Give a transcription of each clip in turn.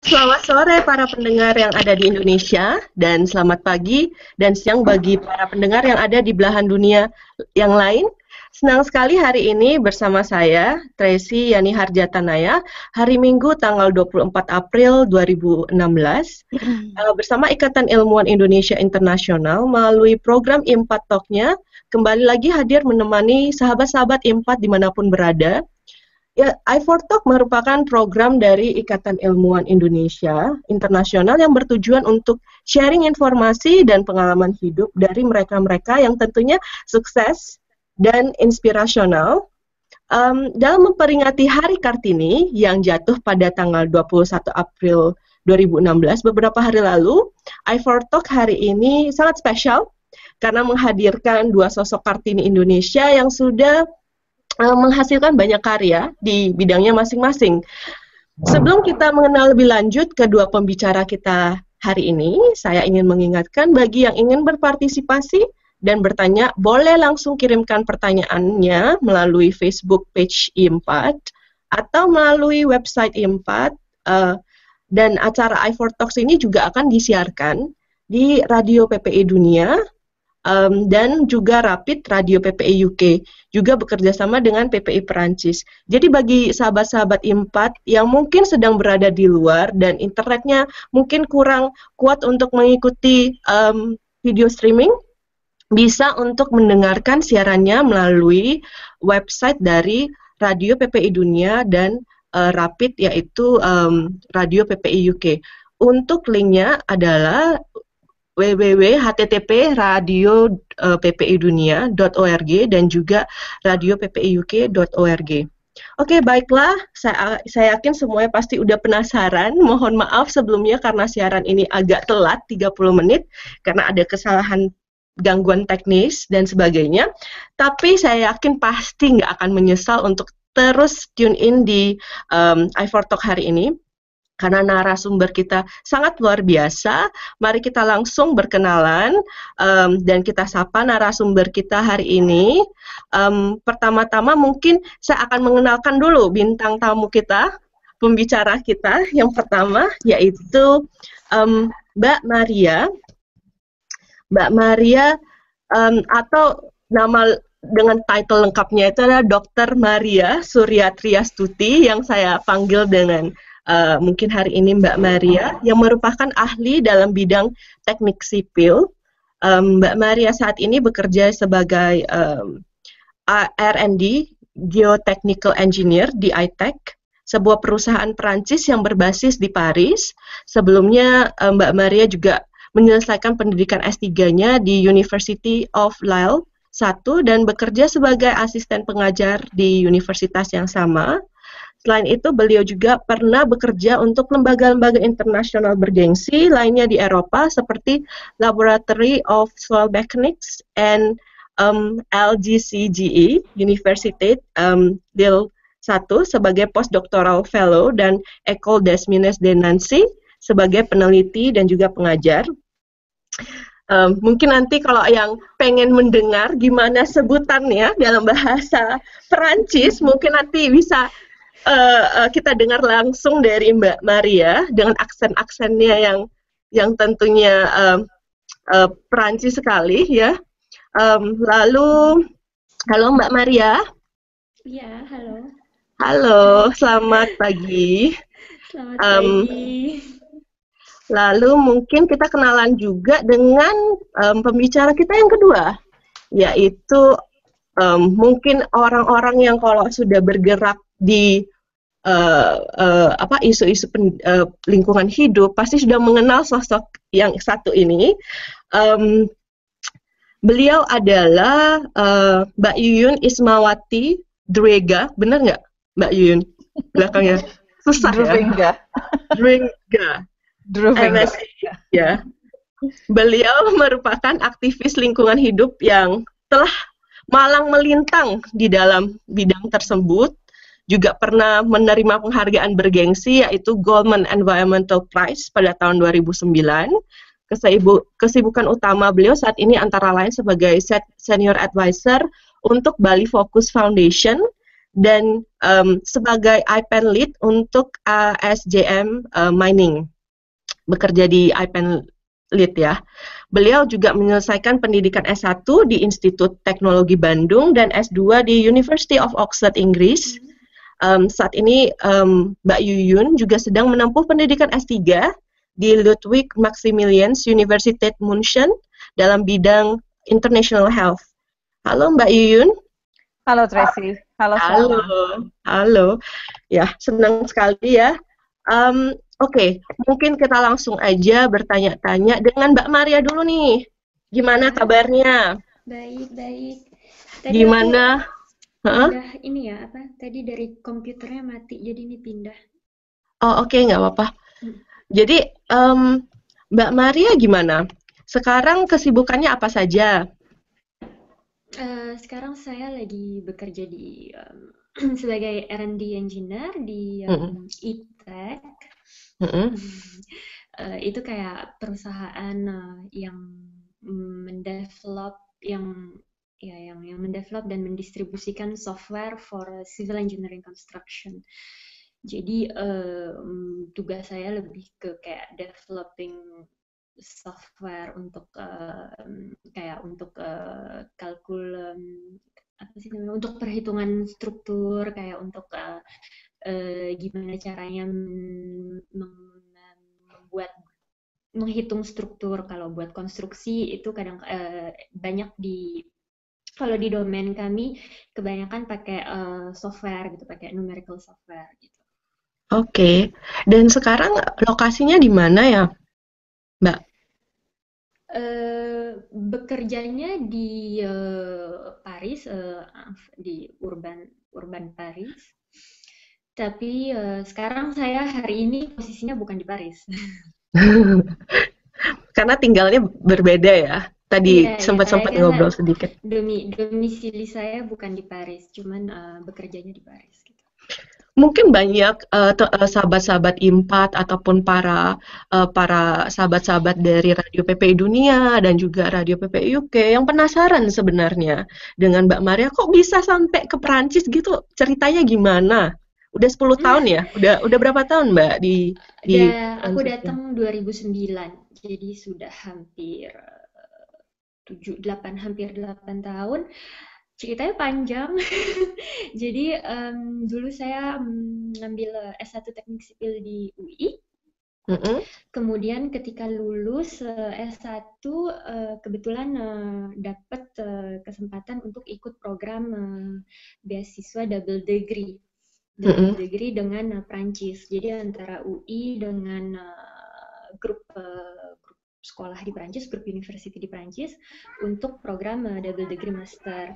Selamat sore para pendengar yang ada di Indonesia dan selamat pagi dan siang bagi para pendengar yang ada di belahan dunia yang lain. Senang sekali hari ini bersama saya, Tracy Yani Harjatanaya, hari Minggu tanggal 24 April 2016, uh, bersama Ikatan Ilmuwan Indonesia Internasional melalui program Impat Talk-nya, kembali lagi hadir menemani sahabat-sahabat Impat di mana pun berada, Ya, I4Talk merupakan program dari Ikatan Ilmuwan Indonesia Internasional yang bertujuan untuk sharing informasi dan pengalaman hidup dari mereka-mereka yang tentunya sukses dan inspirasional. Um, dalam memperingati Hari Kartini yang jatuh pada tanggal 21 April 2016, beberapa hari lalu, I4Talk hari ini sangat spesial karena menghadirkan dua sosok Kartini Indonesia yang sudah menghasilkan banyak karya di bidangnya masing-masing. Sebelum kita mengenal lebih lanjut kedua pembicara kita hari ini, saya ingin mengingatkan bagi yang ingin berpartisipasi dan bertanya, boleh langsung kirimkan pertanyaannya melalui Facebook page I4 atau melalui website I4 uh, dan acara i4 Talks ini juga akan disiarkan di Radio PPI Dunia um, dan juga Rapid Radio PPI UK juga bekerja sama dengan PPI Perancis. Jadi bagi sahabat-sahabat IMPAT yang mungkin sedang berada di luar dan internetnya mungkin kurang kuat untuk mengikuti um, video streaming, bisa untuk mendengarkan siarannya melalui website dari Radio PPI Dunia dan uh, Rapid yaitu um, Radio PPI UK. Untuk linknya adalah www.http radio uh, dunia.org dan juga radio ppuk.org. Oke, baiklah. Saya, saya yakin semuanya pasti udah penasaran. Mohon maaf sebelumnya karena siaran ini agak telat 30 menit karena ada kesalahan gangguan teknis dan sebagainya. Tapi saya yakin pasti nggak akan menyesal untuk terus tune in di um, i4 Talk hari ini karena narasumber kita sangat luar biasa. Mari kita langsung berkenalan um, dan kita sapa narasumber kita hari ini. Um, pertama-tama mungkin saya akan mengenalkan dulu bintang tamu kita, pembicara kita yang pertama yaitu um, Mbak Maria. Mbak Maria um, atau nama dengan title lengkapnya itu adalah Dr. Maria Suryatria Stuti yang saya panggil dengan uh, mungkin hari ini Mbak Maria yang merupakan ahli dalam bidang teknik sipil. Um, Mbak Maria saat ini bekerja sebagai um, R&D Geotechnical Engineer di ITEC, sebuah perusahaan Perancis yang berbasis di Paris. Sebelumnya um, Mbak Maria juga menyelesaikan pendidikan S3-nya di University of Lille satu dan bekerja sebagai asisten pengajar di universitas yang sama. Selain itu, beliau juga pernah bekerja untuk lembaga-lembaga internasional bergengsi lainnya di Eropa seperti Laboratory of Soil Mechanics and um, LGCGE University um, Lille 1 sebagai postdoctoral fellow dan Ecole des Mines de Nancy sebagai peneliti dan juga pengajar. Um, mungkin nanti kalau yang pengen mendengar gimana sebutannya dalam bahasa Perancis, mungkin nanti bisa uh, uh, kita dengar langsung dari Mbak Maria dengan aksen-aksennya yang yang tentunya uh, uh, Perancis sekali ya. Um, lalu, halo Mbak Maria. Iya, halo. Halo, selamat pagi. Selamat um, pagi. Lalu mungkin kita kenalan juga dengan um, pembicara kita yang kedua, yaitu um, mungkin orang-orang yang kalau sudah bergerak di uh, uh, apa isu-isu uh, lingkungan hidup pasti sudah mengenal sosok yang satu ini. Um, beliau adalah uh, Mbak Yuyun Ismawati Drega, benar nggak Mbak Yuyun belakangnya? Susah Drega. ya. Drega. ya. Beliau merupakan aktivis lingkungan hidup yang telah malang melintang di dalam bidang tersebut juga pernah menerima penghargaan bergengsi yaitu Goldman Environmental Prize pada tahun 2009. kesibukan utama beliau saat ini antara lain sebagai senior advisor untuk Bali Focus Foundation dan um, sebagai IPEN lead untuk uh, SJM uh, mining bekerja di IPEN lead ya. Beliau juga menyelesaikan pendidikan S1 di Institut Teknologi Bandung dan S2 di University of Oxford Inggris. Um, saat ini um, Mbak Yuyun juga sedang menempuh pendidikan S3 di Ludwig Maximilians Universität München dalam bidang International Health. Halo Mbak Yuyun. Halo Tracy. Halo. Halo. Halo. Ya, senang sekali ya. Um, Oke, okay, mungkin kita langsung aja bertanya-tanya dengan Mbak Maria dulu nih. Gimana kabarnya? Baik, baik. Tadi Gimana? Huh? ini ya apa? Tadi dari komputernya mati, jadi ini pindah. Oh oke, okay, nggak apa-apa. Hmm. Jadi um, Mbak Maria gimana? Sekarang kesibukannya apa saja? Uh, sekarang saya lagi bekerja di um, sebagai R&D engineer di um, mm -hmm. e-tech Mm-hmm. uh, itu kayak perusahaan uh, yang mendevelop yang ya yang yang mendevelop dan mendistribusikan software for civil engineering construction. Jadi uh, tugas saya lebih ke kayak developing software untuk uh, kayak untuk uh, kalkul apa sih namanya untuk perhitungan struktur kayak untuk uh, eh, gimana caranya membuat menghitung struktur kalau buat konstruksi itu kadang eh, banyak di kalau di domain kami kebanyakan pakai uh, software gitu pakai numerical software gitu. Oke, okay. dan sekarang lokasinya di mana ya, Mbak? Uh, bekerjanya di uh, Paris, uh, di urban urban Paris. Tapi uh, sekarang saya hari ini posisinya bukan di Paris. Karena tinggalnya berbeda ya. Tadi iya, sempat-sempat iya, ngobrol sedikit. Domi, domisili saya bukan di Paris, cuman uh, bekerjanya di Paris. Gitu. Mungkin banyak uh, sahabat-sahabat Impat ataupun para uh, para sahabat-sahabat dari Radio PPI Dunia dan juga Radio PPI UK yang penasaran sebenarnya dengan Mbak Maria kok bisa sampai ke Perancis gitu ceritanya gimana? Udah 10 hmm. tahun ya? Udah udah berapa tahun Mbak di di ya, aku datang 2009. Jadi sudah hampir 7 8 hampir 8 tahun. Ceritanya panjang. jadi um, dulu saya ngambil S1 Teknik Sipil di UI. Mm -hmm. Kemudian ketika lulus uh, S1 uh, kebetulan uh, dapat uh, kesempatan untuk ikut program uh, beasiswa double degree mm-hmm. degree dengan uh, Prancis. Jadi antara UI dengan uh, grup uh, grup sekolah di Prancis, grup university di Prancis untuk program uh, double degree master.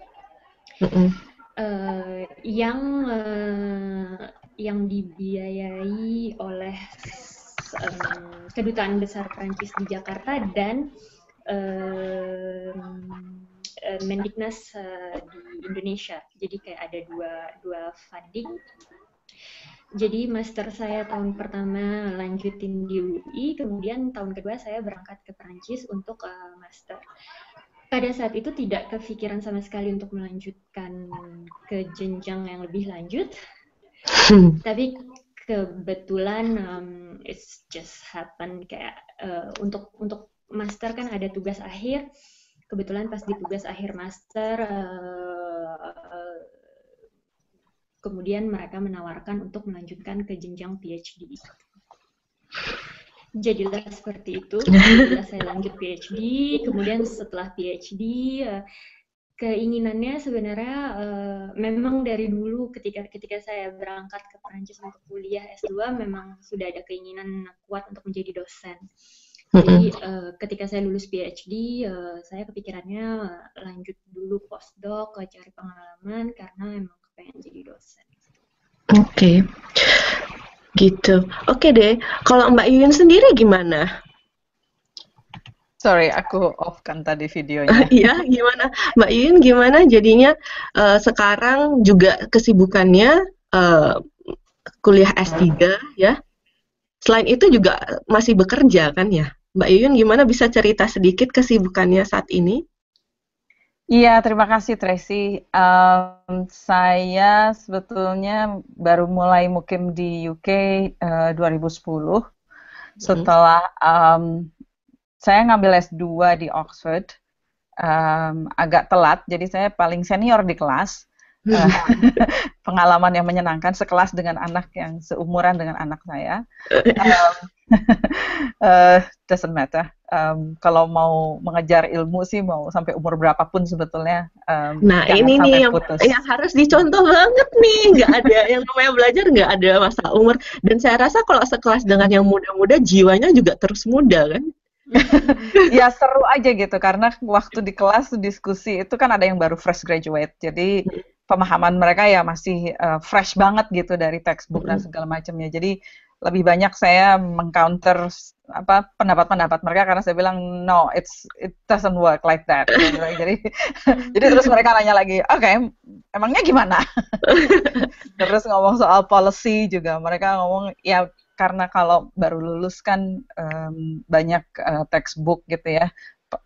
Mm-hmm. Uh, yang uh, yang dibiayai oleh um, kedutaan besar Prancis di Jakarta dan uh, Mendiknas uh, di Indonesia. Jadi kayak ada dua dua funding jadi master saya tahun pertama lanjutin di UI, kemudian tahun kedua saya berangkat ke Perancis untuk uh, master. Pada saat itu tidak kepikiran sama sekali untuk melanjutkan ke jenjang yang lebih lanjut, tapi kebetulan um, it's just happen kayak uh, untuk untuk master kan ada tugas akhir. Kebetulan pas di tugas akhir master uh, kemudian mereka menawarkan untuk melanjutkan ke jenjang PhD. Jadilah seperti itu. Jadilah saya lanjut PhD. Kemudian setelah PhD, eh, keinginannya sebenarnya uh, memang dari dulu ketika ketika saya berangkat ke Prancis untuk kuliah S2 memang sudah ada keinginan kuat untuk menjadi dosen. Jadi uh, ketika saya lulus PhD, uh, saya kepikirannya lanjut dulu postdoc, cari pengalaman karena emang pengen jadi dosen. Oke, okay. gitu. Oke okay deh. Kalau Mbak Yuyun sendiri gimana? Sorry, aku off kan tadi videonya. Iya, gimana? Mbak Yuyun gimana jadinya uh, sekarang juga kesibukannya uh, kuliah S3 ya? Selain itu juga masih bekerja kan ya? Mbak Yuyun gimana bisa cerita sedikit kesibukannya saat ini? Iya, terima kasih Tracy. Um, saya sebetulnya baru mulai mukim di UK uh, 2010. Setelah um, saya ngambil S2 di Oxford, um, agak telat, jadi saya paling senior di kelas. Uh, pengalaman yang menyenangkan sekelas dengan anak yang seumuran dengan anak saya. Um, uh, doesn't matter. Um, kalau mau mengejar ilmu sih mau sampai umur berapapun sebetulnya. Um, nah ini nih yang, yang harus dicontoh banget nih. Nggak ada yang namanya belajar nggak ada masalah umur. Dan saya rasa kalau sekelas dengan yang muda-muda jiwanya juga terus muda kan. ya seru aja gitu karena waktu di kelas diskusi itu kan ada yang baru fresh graduate jadi pemahaman mereka ya masih uh, fresh banget gitu dari textbook dan segala macamnya. Jadi lebih banyak saya mengcounter apa pendapat-pendapat mereka karena saya bilang no it's it doesn't work like that. Jadi jadi terus mereka nanya lagi oke okay, emangnya gimana? Terus ngomong soal policy juga mereka ngomong ya karena kalau baru lulus kan um, banyak uh, textbook gitu ya.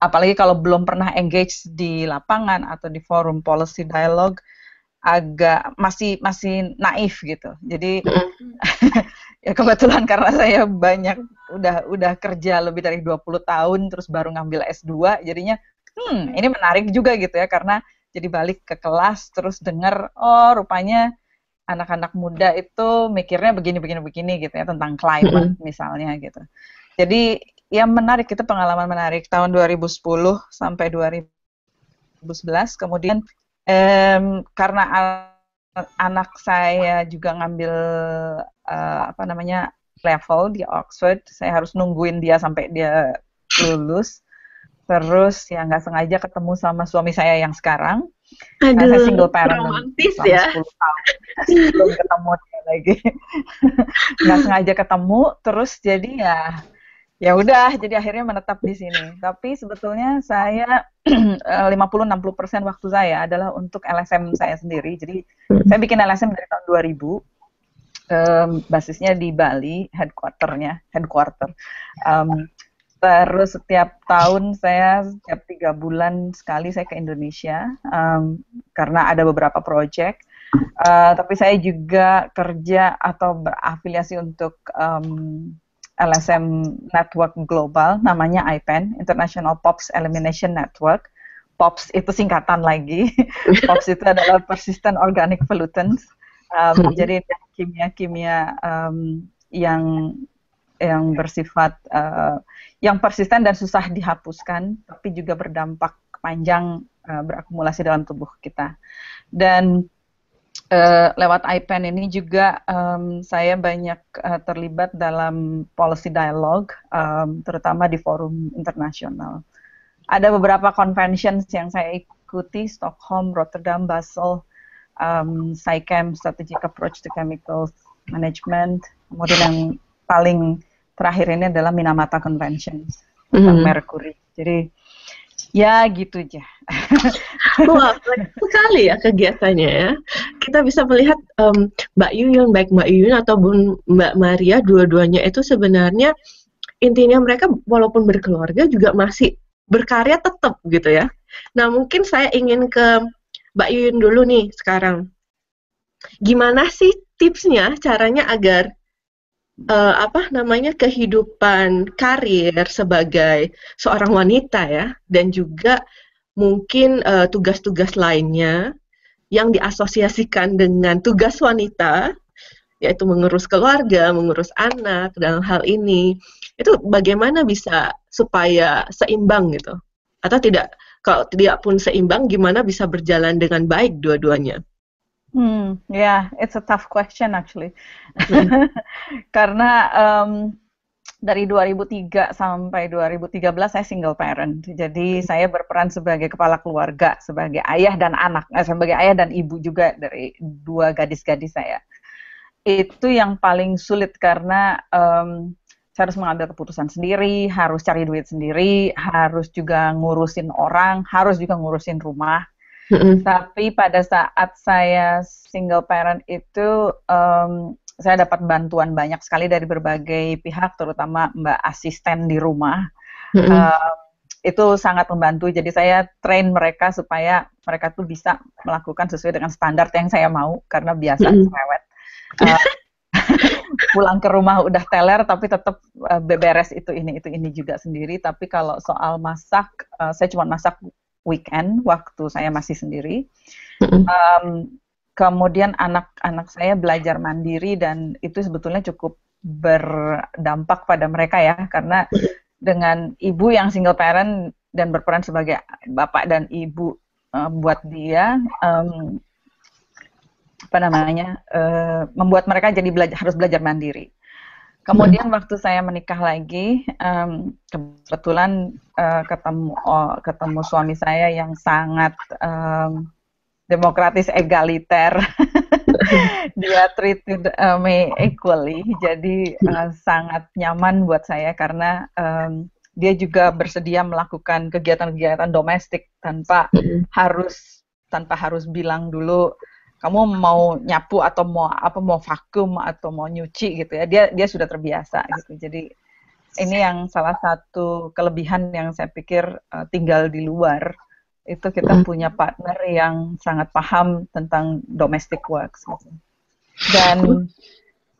Apalagi kalau belum pernah engage di lapangan atau di forum policy dialogue agak masih masih naif gitu. Jadi ya kebetulan karena saya banyak udah udah kerja lebih dari 20 tahun terus baru ngambil S2 jadinya hmm ini menarik juga gitu ya karena jadi balik ke kelas terus dengar oh rupanya anak-anak muda itu mikirnya begini begini begini gitu ya tentang climate mm misalnya gitu. Jadi yang menarik itu pengalaman menarik tahun 2010 sampai 2011 kemudian um, karena anak saya juga ngambil uh, apa namanya level di Oxford, saya harus nungguin dia sampai dia lulus. Terus ya nggak sengaja ketemu sama suami saya yang sekarang. Aduh, saya single parent romantis ya. 10 tahun. Belum ketemu dia lagi. nggak sengaja ketemu, terus jadi ya ya udah jadi akhirnya menetap di sini. Tapi sebetulnya saya 50-60% eh, waktu saya adalah untuk LSM saya sendiri. Jadi hmm. saya bikin LSM dari tahun 2000. Um, basisnya di Bali, headquarternya, headquarter. Um, terus setiap tahun saya setiap tiga bulan sekali saya ke Indonesia um, karena ada beberapa project. Uh, tapi saya juga kerja atau berafiliasi untuk um, LSM Network Global, namanya IPEN, International POPs Elimination Network. POPs itu singkatan lagi. POPs itu adalah Persistent Organic Pollutants. Um, hmm. Jadi kimia-kimia um, yang yang bersifat uh, yang persisten dan susah dihapuskan, tapi juga berdampak panjang uh, berakumulasi dalam tubuh kita. Dan uh, lewat IPEN ini juga um, saya banyak uh, terlibat dalam policy dialogue, um, terutama di forum internasional. Ada beberapa conventions yang saya ikuti, Stockholm, Rotterdam, Basel, um, SciChem, Strategic Approach to Chemicals Management, kemudian yang paling terakhir ini adalah Minamata Convention, mm -hmm. Mercury. Jadi Ya gitu aja. Wah, sekali ya kegiatannya ya. Kita bisa melihat um, Mbak Yuyun, baik Mbak Yuyun ataupun Mbak Maria, dua-duanya itu sebenarnya intinya mereka walaupun berkeluarga juga masih berkarya tetap gitu ya. Nah mungkin saya ingin ke Mbak Yuyun dulu nih sekarang. Gimana sih tipsnya caranya agar uh, apa namanya kehidupan karir sebagai seorang wanita ya dan juga mungkin eh, tugas-tugas uh, lainnya yang diasosiasikan dengan tugas wanita yaitu mengurus keluarga, mengurus anak dalam hal ini. Itu bagaimana bisa supaya seimbang gitu? Atau tidak? Kalau tidak pun seimbang gimana bisa berjalan dengan baik dua-duanya? Hmm, yeah, it's a tough question actually. Karena um, dari 2003 sampai 2013 saya single parent. Jadi hmm. saya berperan sebagai kepala keluarga, sebagai ayah dan anak, eh, sebagai ayah dan ibu juga dari dua gadis-gadis saya. Itu yang paling sulit karena um, saya harus mengambil keputusan sendiri, harus cari duit sendiri, harus juga ngurusin orang, harus juga ngurusin rumah Mm-hmm. Tapi pada saat saya single parent itu um, saya dapat bantuan banyak sekali dari berbagai pihak, terutama mbak asisten di rumah. Mm-hmm. Um, itu sangat membantu. Jadi saya train mereka supaya mereka tuh bisa melakukan sesuai dengan standar yang saya mau karena biasa mm -hmm. cerewet. Uh, pulang ke rumah udah teler tapi tetap uh, beberes itu ini itu ini juga sendiri. Tapi kalau soal masak, uh, saya cuma masak weekend waktu saya masih sendiri. Um, kemudian anak-anak saya belajar mandiri dan itu sebetulnya cukup berdampak pada mereka ya karena dengan ibu yang single parent dan berperan sebagai bapak dan ibu um, buat dia um, apa namanya uh, membuat mereka jadi belajar harus belajar mandiri. Kemudian waktu saya menikah lagi, um, kebetulan uh, ketemu oh, ketemu suami saya yang sangat um, demokratis egaliter. Dia treated uh, me equally, jadi uh, sangat nyaman buat saya karena um, dia juga bersedia melakukan kegiatan-kegiatan domestik tanpa harus tanpa harus bilang dulu kamu mau nyapu atau mau apa mau vakum atau mau nyuci gitu ya dia dia sudah terbiasa gitu jadi ini yang salah satu kelebihan yang saya pikir uh, tinggal di luar itu kita hmm. punya partner yang sangat paham tentang domestic works gitu. dan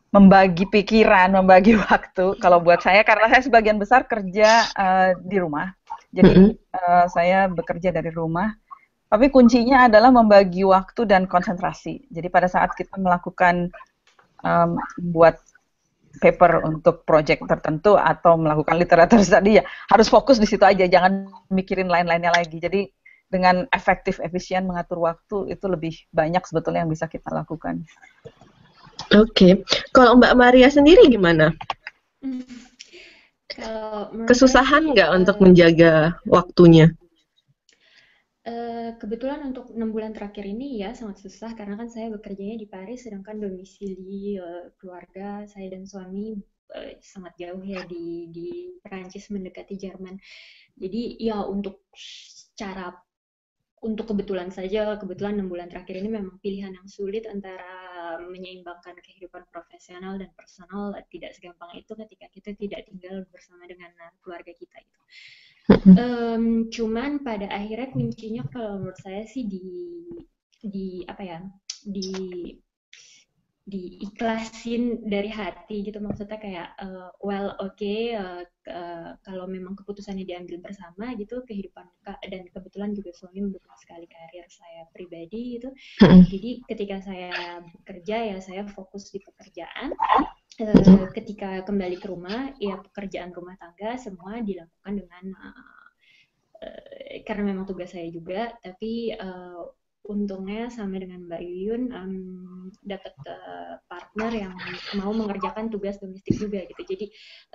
membagi pikiran, membagi waktu. Kalau buat saya karena saya sebagian besar kerja uh, di rumah, jadi uh, saya bekerja dari rumah. Tapi kuncinya adalah membagi waktu dan konsentrasi. Jadi pada saat kita melakukan um, buat paper untuk project tertentu atau melakukan literatur tadi ya harus fokus di situ aja, jangan mikirin lain-lainnya lagi. Jadi dengan efektif efisien mengatur waktu itu lebih banyak sebetulnya yang bisa kita lakukan. Oke, okay. kalau Mbak Maria sendiri gimana? Hmm. Kesusahan nggak uh, untuk menjaga waktunya? Kebetulan untuk enam bulan terakhir ini ya sangat susah karena kan saya bekerjanya di Paris, sedangkan domisili uh, keluarga saya dan suami uh, sangat jauh ya di di Prancis mendekati Jerman. Jadi ya untuk cara untuk kebetulan saja, kebetulan enam bulan terakhir ini memang pilihan yang sulit antara menyeimbangkan kehidupan profesional dan personal tidak segampang itu ketika kita tidak tinggal bersama dengan keluarga kita itu. Um, cuman pada akhirnya kuncinya kalau menurut saya sih di di apa ya di diikhlasin dari hati gitu. Maksudnya kayak uh, well oke okay, uh, uh, kalau memang keputusannya diambil bersama gitu kehidupan dan kebetulan juga suami mendukung sekali karir saya pribadi gitu. Jadi ketika saya bekerja ya saya fokus di pekerjaan uh, ketika kembali ke rumah ya pekerjaan rumah tangga semua dilakukan dengan uh, uh, karena memang tugas saya juga tapi uh, untungnya sama dengan Mbak Yuyun um, dapat uh, partner yang mau mengerjakan tugas domestik juga gitu. Jadi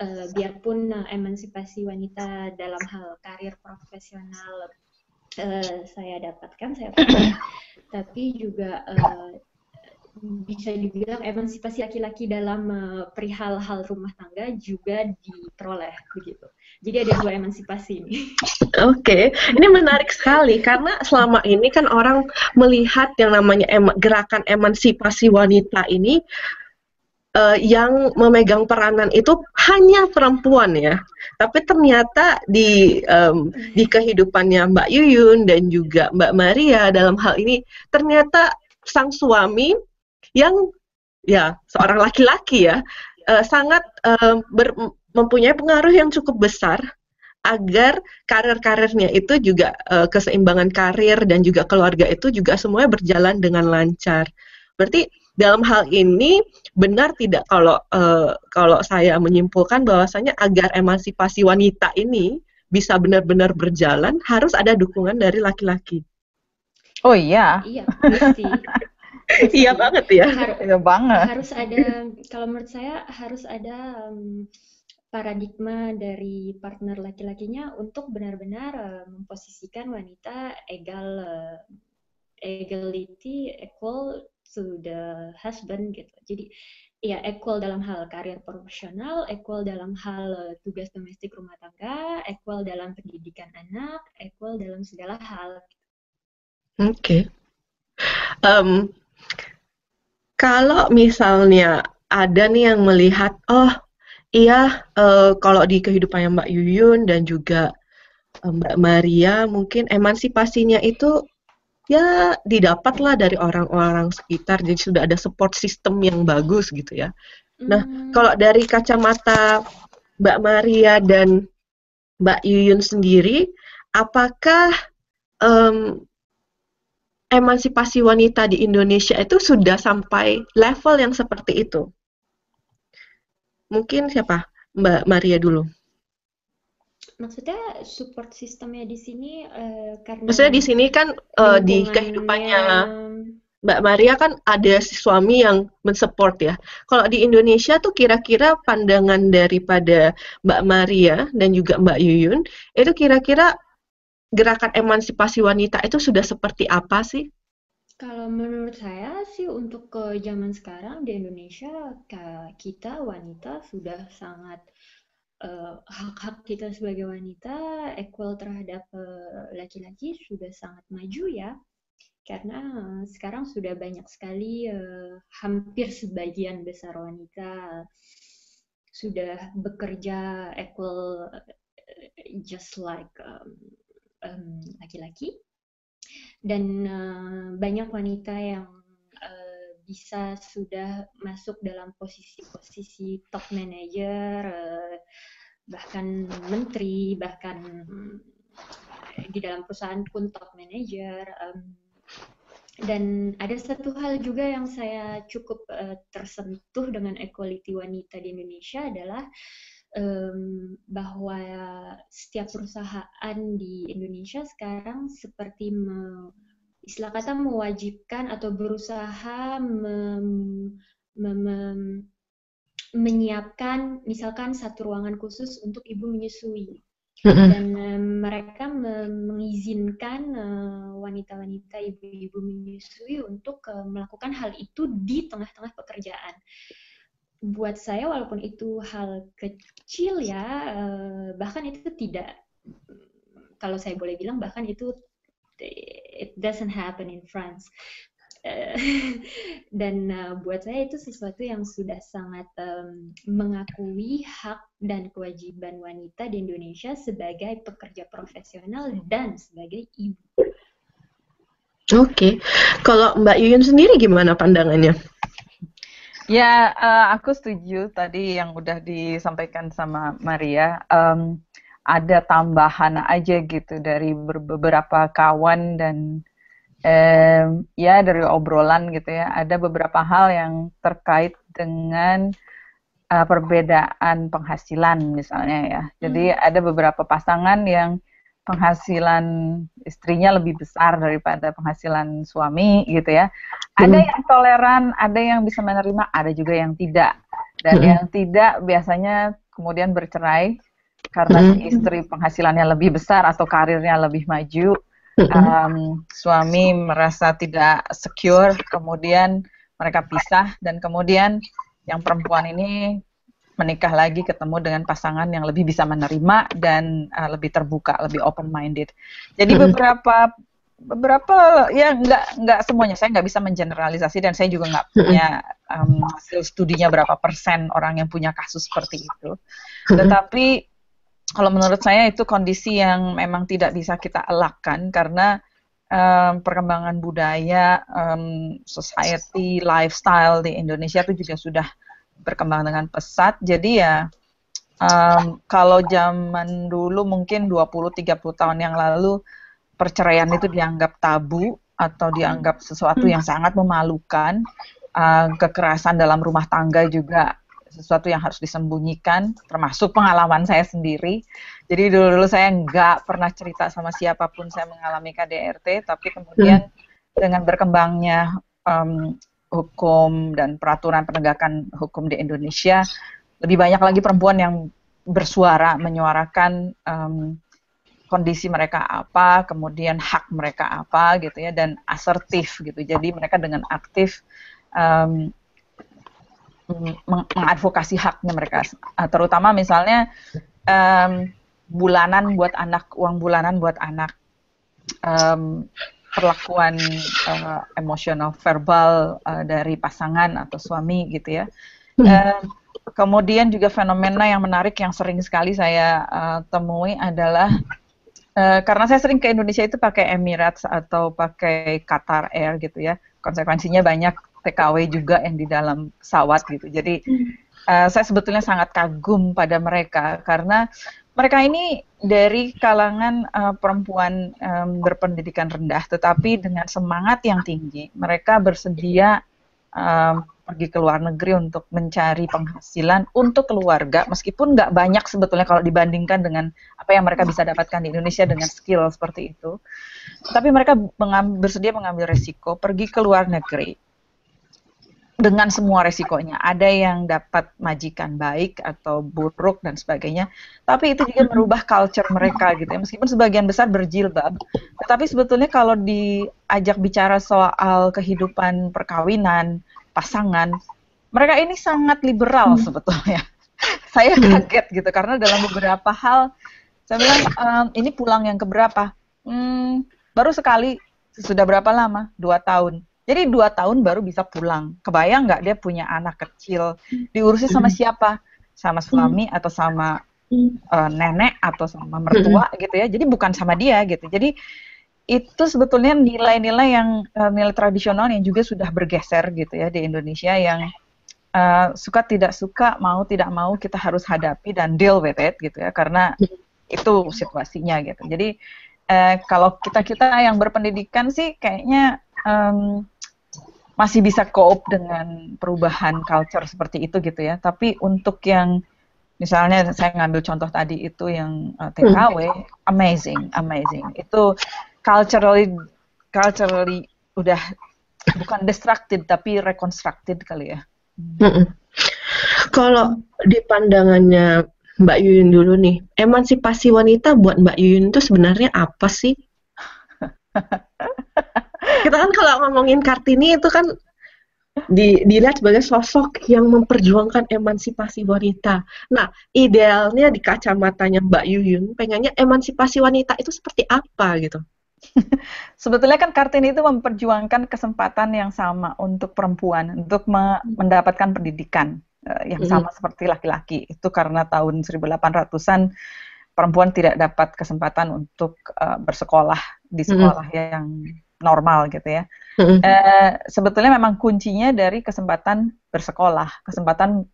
uh, biarpun uh, emansipasi wanita dalam hal karir profesional uh, saya dapatkan, saya dapatkan, tapi juga uh, bisa dibilang emansipasi laki-laki dalam uh, perihal hal rumah tangga juga diperoleh begitu. Jadi ada dua emansipasi ini. Oke, okay. ini menarik sekali karena selama ini kan orang melihat yang namanya em gerakan emansipasi wanita ini uh, yang memegang peranan itu hanya perempuan ya. Tapi ternyata di um, di kehidupannya Mbak Yuyun dan juga Mbak Maria dalam hal ini ternyata sang suami yang ya seorang laki-laki ya uh, sangat uh, ber, mempunyai pengaruh yang cukup besar agar karir-karirnya itu juga uh, keseimbangan karir dan juga keluarga itu juga semuanya berjalan dengan lancar. Berarti dalam hal ini benar tidak kalau uh, kalau saya menyimpulkan bahwasanya agar emansipasi wanita ini bisa benar-benar berjalan harus ada dukungan dari laki-laki. Oh iya. Iya, pasti. iya banget ya. Har iya banget. Harus ada kalau menurut saya harus ada um, paradigma dari partner laki-lakinya untuk benar-benar uh, memposisikan wanita egal uh, equality equal to the husband gitu. Jadi ya equal dalam hal karir profesional, equal dalam hal uh, tugas domestik rumah tangga, equal dalam pendidikan anak, equal dalam segala hal. Oke. Okay. Um, kalau misalnya ada nih yang melihat, oh iya uh, kalau di kehidupannya Mbak Yuyun dan juga Mbak Maria mungkin emansipasinya itu ya didapatlah dari orang-orang sekitar jadi sudah ada support system yang bagus gitu ya. Nah, hmm. kalau dari kacamata Mbak Maria dan Mbak Yuyun sendiri, apakah um, emansipasi wanita di Indonesia itu sudah sampai level yang seperti itu? Mungkin siapa? Mbak Maria dulu. Maksudnya support sistemnya di sini uh, karena Maksudnya di sini kan uh, di kehidupannya Mbak Maria kan ada suami yang mensupport ya. Kalau di Indonesia tuh kira-kira pandangan daripada Mbak Maria dan juga Mbak Yuyun itu kira-kira gerakan emansipasi wanita itu sudah seperti apa sih? Kalau menurut saya sih untuk ke zaman sekarang di Indonesia kita wanita sudah sangat uh, hak-hak kita sebagai wanita equal terhadap laki laki-laki sudah sangat maju ya karena sekarang sudah banyak sekali uh, hampir sebagian besar wanita sudah bekerja equal uh, just like um, laki-laki. Dan uh, banyak wanita yang uh, bisa sudah masuk dalam posisi-posisi top manager uh, bahkan menteri bahkan di dalam perusahaan pun top manager dan ada satu hal juga yang saya cukup uh, tersentuh dengan equality wanita di Indonesia adalah um, bahwa setiap perusahaan di Indonesia sekarang seperti me, istilah kata mewajibkan atau berusaha mem, mem, mem, menyiapkan misalkan satu ruangan khusus untuk ibu menyusui. Dan um, mereka mengizinkan wanita-wanita uh, ibu-ibu menyusui untuk uh, melakukan hal itu di tengah-tengah pekerjaan buat saya walaupun itu hal kecil ya uh, bahkan itu tidak kalau saya boleh bilang bahkan itu it doesn't happen in France uh, dan uh, buat saya itu sesuatu yang sudah sangat mengakui hak dan kewajiban wanita di Indonesia sebagai pekerja profesional dan sebagai ibu. Oke, okay. kalau Mbak Yuyun sendiri gimana pandangannya? Ya, uh, aku setuju tadi yang udah disampaikan sama Maria. Um, ada tambahan aja gitu dari beberapa kawan dan um, ya dari obrolan gitu ya. Ada beberapa hal yang terkait dengan uh, perbedaan penghasilan misalnya ya. Jadi hmm. ada beberapa pasangan yang penghasilan istrinya lebih besar daripada penghasilan suami gitu ya. Ada hmm. yang toleran, ada yang bisa menerima, ada juga yang tidak. Dan hmm. yang tidak biasanya kemudian bercerai karena hmm. istri penghasilannya lebih besar atau karirnya lebih maju. Um, suami merasa tidak secure, kemudian mereka pisah dan kemudian yang perempuan ini menikah lagi ketemu dengan pasangan yang lebih bisa menerima dan uh, lebih terbuka, lebih open minded. Jadi beberapa beberapa ya nggak nggak semuanya saya nggak bisa mengeneralisasi dan saya juga nggak punya um, hasil studinya berapa persen orang yang punya kasus seperti itu. Tetapi kalau menurut saya itu kondisi yang memang tidak bisa kita elakkan karena um, perkembangan budaya, um, society, lifestyle di Indonesia itu juga sudah berkembang dengan pesat. Jadi ya um, kalau zaman dulu mungkin 20-30 tahun yang lalu perceraian itu dianggap tabu atau dianggap sesuatu yang sangat memalukan. Uh, kekerasan dalam rumah tangga juga sesuatu yang harus disembunyikan, termasuk pengalaman saya sendiri. Jadi dulu-dulu saya nggak pernah cerita sama siapa pun saya mengalami KDRT, tapi kemudian hmm. dengan berkembangnya um, hukum dan peraturan penegakan hukum di Indonesia, lebih banyak lagi perempuan yang bersuara, menyuarakan um, kondisi mereka apa, kemudian hak mereka apa, gitu ya, dan asertif gitu. Jadi mereka dengan aktif um, mengadvokasi haknya mereka, terutama misalnya um, bulanan buat anak, uang bulanan buat anak. Um, perlakuan uh, emosional verbal uh, dari pasangan atau suami gitu ya. Uh, kemudian juga fenomena yang menarik yang sering sekali saya uh, temui adalah uh, karena saya sering ke Indonesia itu pakai Emirates atau pakai Qatar Air gitu ya. Konsekuensinya banyak TKW juga yang di dalam pesawat gitu. Jadi uh, saya sebetulnya sangat kagum pada mereka karena mereka ini dari kalangan uh, perempuan um, berpendidikan rendah, tetapi dengan semangat yang tinggi, mereka bersedia um, pergi ke luar negeri untuk mencari penghasilan untuk keluarga, meskipun nggak banyak sebetulnya kalau dibandingkan dengan apa yang mereka bisa dapatkan di Indonesia dengan skill seperti itu. Tapi mereka mengam, bersedia mengambil resiko pergi ke luar negeri dengan semua resikonya. Ada yang dapat majikan baik atau buruk dan sebagainya. Tapi itu juga merubah culture mereka gitu ya. Meskipun sebagian besar berjilbab, tetapi sebetulnya kalau diajak bicara soal kehidupan perkawinan, pasangan, mereka ini sangat liberal hmm. sebetulnya. saya hmm. kaget gitu karena dalam beberapa hal saya bilang ehm, ini pulang yang keberapa? Hmm, baru sekali sudah berapa lama? Dua tahun jadi dua tahun baru bisa pulang. Kebayang nggak dia punya anak kecil, diurusi sama siapa? Sama suami atau sama uh, nenek atau sama mertua gitu ya. Jadi bukan sama dia gitu. Jadi itu sebetulnya nilai-nilai yang uh, nilai tradisional yang juga sudah bergeser gitu ya di Indonesia yang uh, suka tidak suka mau tidak mau kita harus hadapi dan deal with it gitu ya karena itu situasinya gitu. Jadi uh, kalau kita kita yang berpendidikan sih kayaknya um, masih bisa cope dengan perubahan culture seperti itu gitu ya. Tapi untuk yang misalnya saya ngambil contoh tadi itu yang uh, TKW, hmm. amazing, amazing. Itu culturally culturally udah bukan destructed tapi reconstructed kali ya. Hmm. Kalau di pandangannya Mbak Yuyun dulu nih, emansipasi wanita buat Mbak Yuyun itu sebenarnya apa sih? kita kan kalau ngomongin Kartini itu kan di, dilihat sebagai sosok yang memperjuangkan emansipasi wanita. Nah, idealnya di kacamatanya Mbak Yuyun, pengennya emansipasi wanita itu seperti apa gitu? Sebetulnya kan Kartini itu memperjuangkan kesempatan yang sama untuk perempuan, untuk me mendapatkan pendidikan uh, yang sama mm. seperti laki-laki. Itu karena tahun 1800-an perempuan tidak dapat kesempatan untuk uh, bersekolah di sekolah mm. yang normal gitu ya. Mm-hmm. Uh, sebetulnya memang kuncinya dari kesempatan bersekolah, kesempatan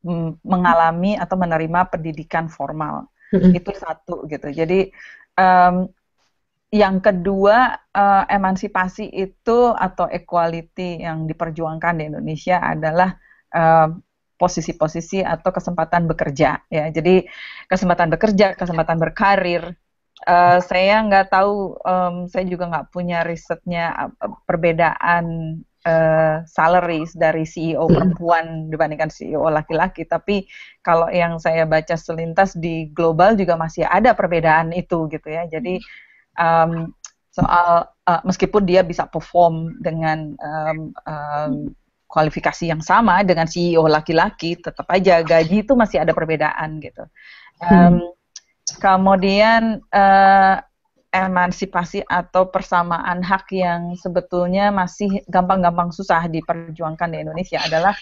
mm, mengalami atau menerima pendidikan formal. Mm-hmm. Itu satu gitu. Jadi um, yang kedua uh, emansipasi itu atau equality yang diperjuangkan di Indonesia adalah uh, posisi-posisi atau kesempatan bekerja ya. Jadi kesempatan bekerja, kesempatan berkarir, Uh, saya nggak tahu, um, saya juga nggak punya risetnya uh, perbedaan uh, salaries dari CEO hmm. perempuan dibandingkan CEO laki-laki. Tapi kalau yang saya baca selintas di global juga masih ada perbedaan itu gitu ya. Jadi um, soal uh, meskipun dia bisa perform dengan um, um, kualifikasi yang sama dengan CEO laki-laki, tetap aja gaji itu masih ada perbedaan gitu. Um, hmm Kemudian uh, emansipasi atau persamaan hak yang sebetulnya masih gampang-gampang susah diperjuangkan di Indonesia adalah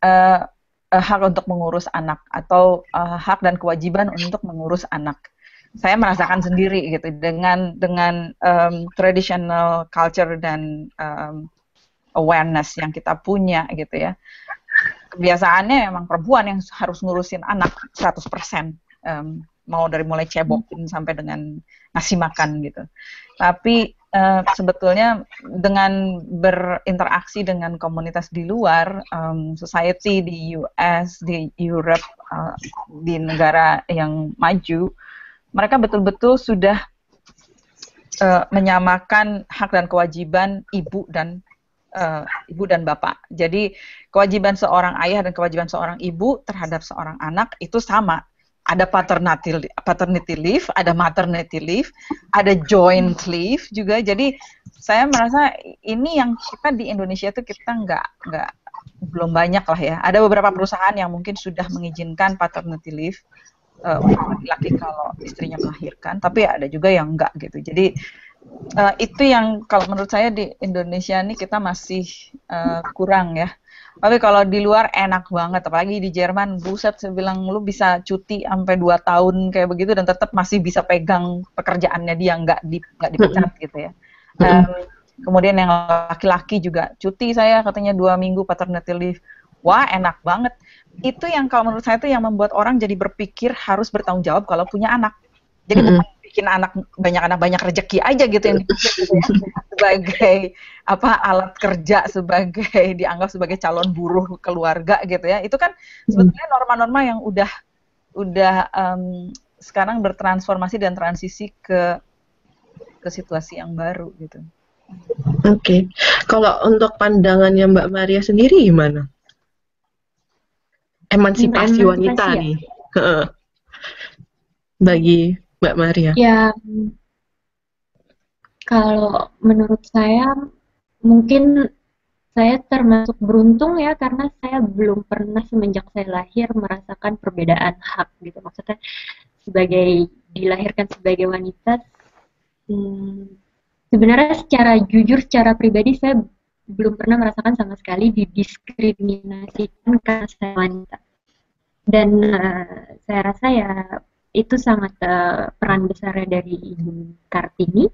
uh, hak untuk mengurus anak atau uh, hak dan kewajiban untuk mengurus anak. Saya merasakan sendiri gitu dengan dengan um, traditional culture dan um, awareness yang kita punya gitu ya. Kebiasaannya memang perempuan yang harus ngurusin anak 100%. Um, mau dari mulai cebokin sampai dengan ngasih makan gitu. Tapi uh, sebetulnya dengan berinteraksi dengan komunitas di luar, um, society di US, di Europe, uh, di negara yang maju, mereka betul-betul sudah uh, menyamakan hak dan kewajiban ibu dan uh, ibu dan bapak. Jadi kewajiban seorang ayah dan kewajiban seorang ibu terhadap seorang anak itu sama ada paternity paternity leave, ada maternity leave, ada joint leave juga. Jadi saya merasa ini yang kita di Indonesia itu kita nggak nggak belum banyak lah ya. Ada beberapa perusahaan yang mungkin sudah mengizinkan paternity leave uh, laki-laki kalau istrinya melahirkan, tapi ada juga yang enggak gitu. Jadi uh, itu yang kalau menurut saya di Indonesia ini kita masih uh, kurang ya Tapi kalau di luar enak banget, apalagi di Jerman, buset saya bilang lu bisa cuti sampai 2 tahun kayak begitu dan tetap masih bisa pegang pekerjaannya dia nggak di nggak dipecat gitu ya. Um, kemudian yang laki-laki juga cuti saya katanya dua minggu paternity leave. Wah enak banget. Itu yang kalau menurut saya itu yang membuat orang jadi berpikir harus bertanggung jawab kalau punya anak. Jadi mm -hmm. bukan bikin anak banyak anak banyak rezeki aja gitu yang dipikir gitu ya. sebagai apa alat kerja sebagai dianggap sebagai calon buruh keluarga gitu ya. Itu kan sebetulnya norma-norma yang udah udah um, sekarang bertransformasi dan transisi ke ke situasi yang baru gitu. Oke, okay. kalau untuk pandangannya Mbak Maria sendiri gimana? Emansipasi, Emansipasi wanita ya? nih, bagi Mbak Maria. Ya, kalau menurut saya mungkin saya termasuk beruntung ya karena saya belum pernah semenjak saya lahir merasakan perbedaan hak gitu maksudnya sebagai dilahirkan sebagai wanita hmm, sebenarnya secara jujur secara pribadi saya belum pernah merasakan sama sekali didiskriminasikan karena saya wanita dan uh, saya rasa ya itu sangat uh, peran besar dari Ibu Kartini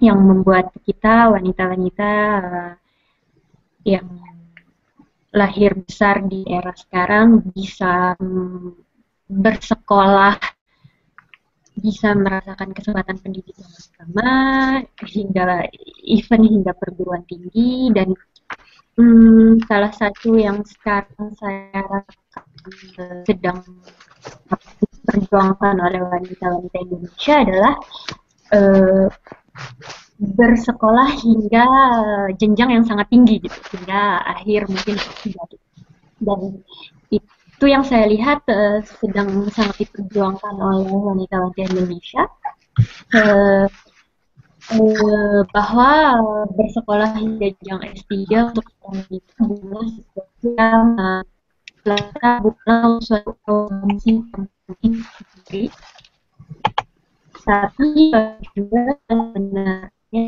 yang membuat kita wanita-wanita uh, yang lahir besar di era sekarang bisa bersekolah bisa merasakan kesempatan pendidikan bersama hingga event hingga perguruan tinggi dan hmm, salah satu yang sekarang saya rasakan sedang diperjuangkan oleh wanita-wanita Indonesia adalah uh, bersekolah hingga jenjang yang sangat tinggi gitu hingga akhir mungkin dan itu yang saya lihat uh, sedang sangat diperjuangkan oleh wanita-wanita Indonesia uh, bahwa bersekolah hingga jenjang S3 untuk wanita yang bukanlah suatu promosi sendiri tapi juga sebenarnya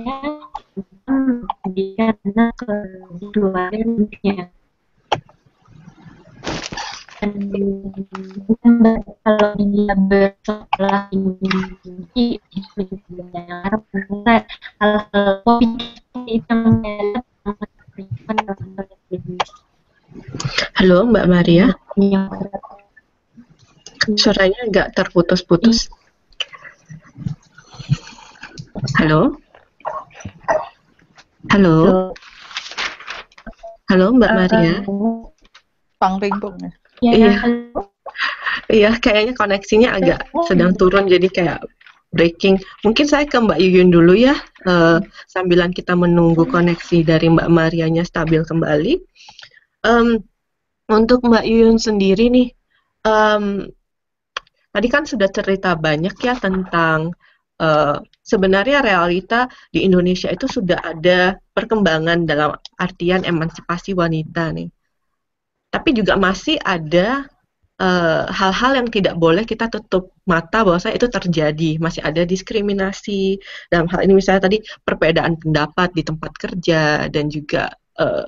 pendidikan anak ke keluarga dan kalau dia bersekolah tinggi yang hal-hal itu yang Halo Mbak Maria. Suaranya agak terputus-putus. Halo. Halo. Halo Mbak Maria. Pang pingpong ya. Ya, iya. Iya, kayaknya koneksinya agak sedang turun jadi kayak breaking. Mungkin saya ke Mbak Yuyun dulu ya, uh, sambilan kita menunggu koneksi dari Mbak Marianya stabil kembali. Um, untuk Mbak Yuyun sendiri nih, um, tadi kan sudah cerita banyak ya tentang uh, sebenarnya realita di Indonesia itu sudah ada perkembangan dalam artian emansipasi wanita nih. Tapi juga masih ada eh, hal-hal uh, yang tidak boleh kita tutup mata bahwa itu terjadi. Masih ada diskriminasi dalam hal ini. Misalnya tadi perbedaan pendapat di tempat kerja dan juga uh,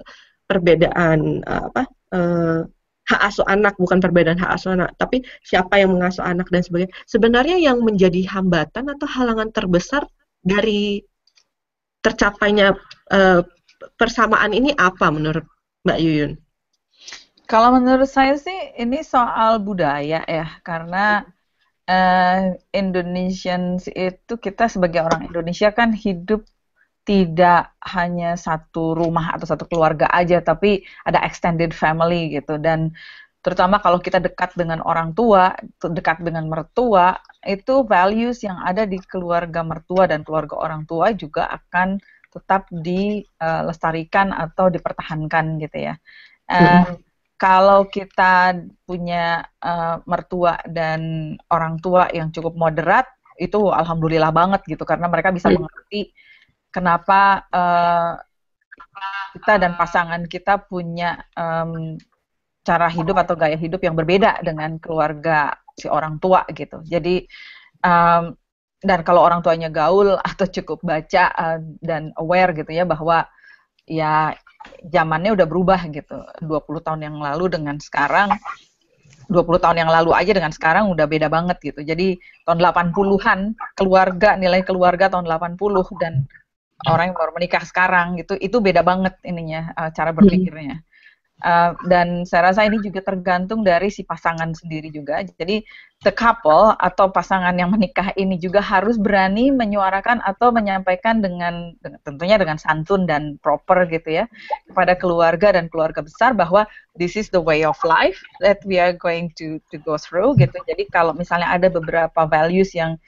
perbedaan uh, apa uh, hak asuh anak bukan perbedaan hak asuh anak tapi siapa yang mengasuh anak dan sebagainya sebenarnya yang menjadi hambatan atau halangan terbesar dari tercapainya uh, persamaan ini apa menurut Mbak Yuyun? Kalau menurut saya sih ini soal budaya ya, karena uh, Indonesians itu kita sebagai orang Indonesia kan hidup tidak hanya satu rumah atau satu keluarga aja, tapi ada extended family gitu dan terutama kalau kita dekat dengan orang tua, dekat dengan mertua, itu values yang ada di keluarga mertua dan keluarga orang tua juga akan tetap dilestarikan atau dipertahankan gitu ya. Uh, kalau kita punya uh, mertua dan orang tua yang cukup moderat itu alhamdulillah banget gitu karena mereka bisa hmm. mengerti kenapa uh, kita dan pasangan kita punya um, cara hidup atau gaya hidup yang berbeda dengan keluarga si orang tua gitu. Jadi um, dan kalau orang tuanya gaul atau cukup baca uh, dan aware gitu ya bahwa ya zamannya udah berubah gitu. 20 tahun yang lalu dengan sekarang 20 tahun yang lalu aja dengan sekarang udah beda banget gitu. Jadi tahun 80-an keluarga nilai keluarga tahun 80 dan orang yang baru menikah sekarang gitu itu beda banget ininya uh, cara berpikirnya. Uh, dan saya rasa ini juga tergantung dari si pasangan sendiri juga. Jadi the couple atau pasangan yang menikah ini juga harus berani menyuarakan atau menyampaikan dengan, dengan tentunya dengan santun dan proper gitu ya kepada keluarga dan keluarga besar bahwa this is the way of life that we are going to to go through gitu. Jadi kalau misalnya ada beberapa values yang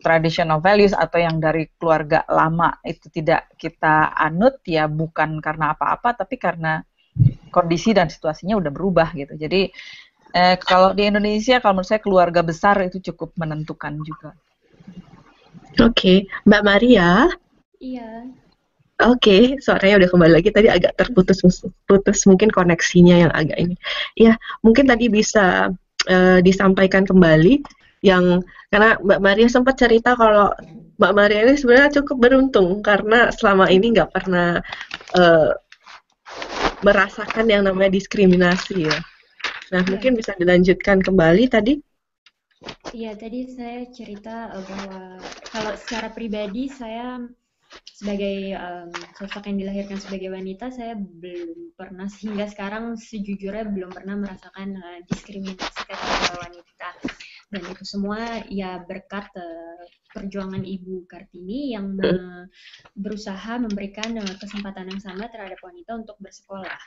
traditional values atau yang dari keluarga lama itu tidak kita anut ya bukan karena apa-apa tapi karena kondisi dan situasinya udah berubah gitu. Jadi eh, kalau di Indonesia kalau menurut saya keluarga besar itu cukup menentukan juga. Oke, okay. Mbak Maria. Iya. Oke, okay, suaranya udah kembali lagi. Tadi agak terputus, putus mungkin koneksinya yang agak ini. Ya, mungkin tadi bisa uh, disampaikan kembali yang karena Mbak Maria sempat cerita kalau Mbak Maria ini sebenarnya cukup beruntung karena selama ini nggak pernah uh, merasakan yang namanya diskriminasi ya. Nah, ya. mungkin bisa dilanjutkan kembali tadi. Iya, tadi saya cerita uh, bahwa kalau secara pribadi saya sebagai um, sosok yang dilahirkan sebagai wanita, saya belum pernah hingga sekarang sejujurnya belum pernah merasakan uh, diskriminasi kepada wanita dan itu semua ya berkat uh, perjuangan Ibu Kartini yang uh, berusaha memberikan uh, kesempatan yang sama terhadap wanita untuk bersekolah.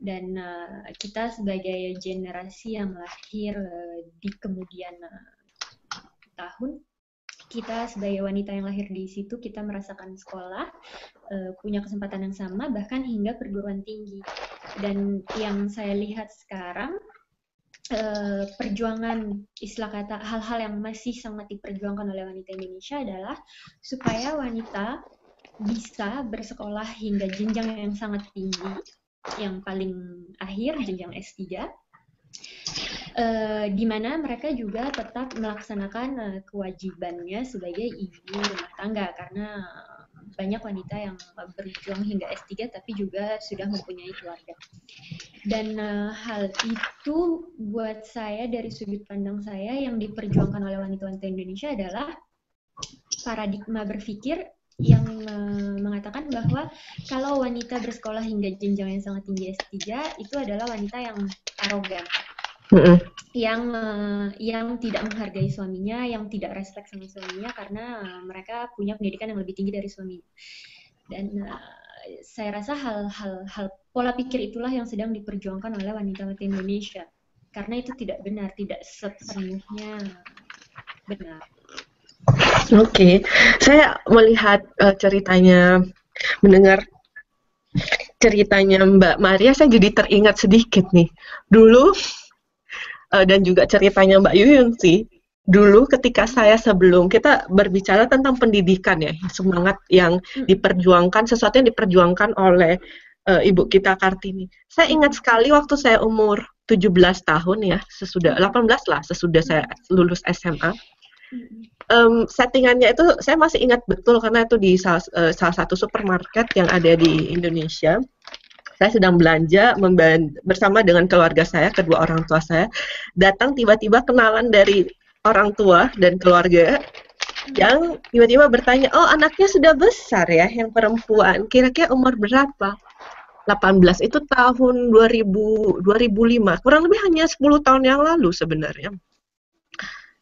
Dan uh, kita sebagai generasi yang lahir uh, di kemudian uh, tahun kita sebagai wanita yang lahir di situ kita merasakan sekolah uh, punya kesempatan yang sama bahkan hingga perguruan tinggi. Dan yang saya lihat sekarang Eh, perjuangan istilah kata hal-hal yang masih sangat diperjuangkan oleh wanita Indonesia adalah supaya wanita bisa bersekolah hingga jenjang yang sangat tinggi yang paling akhir jenjang S3 uh, eh, di mana mereka juga tetap melaksanakan uh, kewajibannya sebagai ibu rumah tangga. Karena banyak wanita yang berjuang hingga S3 tapi juga sudah mempunyai keluarga. Dan uh, hal itu buat saya dari sudut pandang saya yang diperjuangkan oleh wanita-wanita Indonesia adalah paradigma berpikir yang uh, mengatakan bahwa kalau wanita bersekolah hingga jenjang yang sangat tinggi S3 itu adalah wanita yang arogan mm-hmm. yang uh, yang tidak menghargai suaminya, yang tidak respect sama suaminya karena mereka punya pendidikan yang lebih tinggi dari suaminya. Dan uh, saya rasa hal-hal hal pola pikir itulah yang sedang diperjuangkan oleh wanita-wanita Indonesia. Karena itu tidak benar, tidak sepenuhnya benar. Oke, okay. saya melihat uh, ceritanya, mendengar ceritanya Mbak Maria, saya jadi teringat sedikit nih. Dulu uh, dan juga ceritanya Mbak Yuyun sih dulu ketika saya sebelum kita berbicara tentang pendidikan ya semangat yang hmm. diperjuangkan sesuatu yang diperjuangkan oleh uh, ibu kita Kartini. Saya ingat sekali waktu saya umur 17 tahun ya, sesudah 18 lah sesudah saya lulus SMA. Um, settingannya itu saya masih ingat betul karena itu di salah, uh, salah satu supermarket yang ada di Indonesia saya sedang belanja bersama dengan keluarga saya, kedua orang tua saya, datang tiba-tiba kenalan dari orang tua dan keluarga yang tiba-tiba bertanya, oh anaknya sudah besar ya, yang perempuan, kira-kira umur berapa? 18 itu tahun 2000 2005 kurang lebih hanya 10 tahun yang lalu sebenarnya.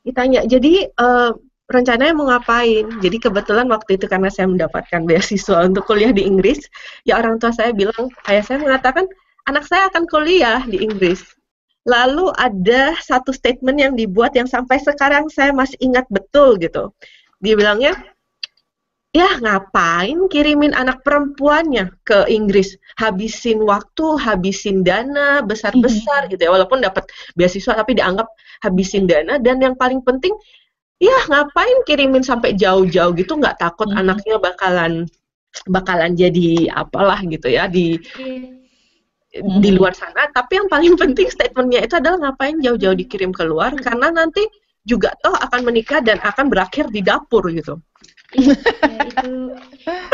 Ditanya jadi uh, rencananya mau ngapain. Jadi kebetulan waktu itu karena saya mendapatkan beasiswa untuk kuliah di Inggris, ya orang tua saya bilang, ayah saya mengatakan anak saya akan kuliah di Inggris. Lalu ada satu statement yang dibuat yang sampai sekarang saya masih ingat betul gitu. Dia bilangnya, ya ngapain kirimin anak perempuannya ke Inggris, habisin waktu, habisin dana besar-besar gitu ya, walaupun dapat beasiswa tapi dianggap habisin dana dan yang paling penting ya ngapain kirimin sampai jauh-jauh gitu nggak takut hmm. anaknya bakalan bakalan jadi apalah gitu ya di hmm. di luar sana tapi yang paling penting statementnya itu adalah ngapain jauh-jauh dikirim keluar hmm. karena nanti juga toh akan menikah dan akan berakhir di dapur gitu Iya, iya,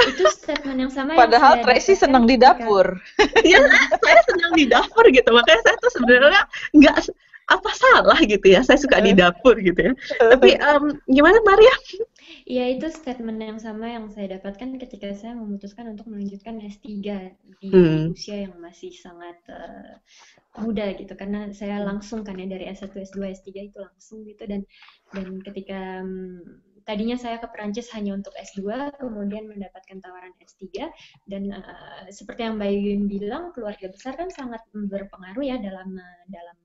itu itu statement yang sama Padahal yang Tracy senang di dapur. ya saya senang di dapur gitu makanya saya tuh sebenarnya nggak apa salah gitu ya? Saya suka di dapur gitu ya. Tapi em, gimana Maria? Iya, itu statement yang sama yang saya dapatkan ketika saya memutuskan untuk melanjutkan S3 di Hmm. usia yang masih sangat eh, muda gitu. Karena saya langsung kan ya dari S1, S2, S3 itu langsung gitu. Dan dan ketika mm, tadinya saya ke Perancis hanya untuk S2, kemudian mendapatkan tawaran S3 dan eh, seperti yang Mbak Yuyun bilang, keluarga besar kan sangat berpengaruh ya dalam eh, dalam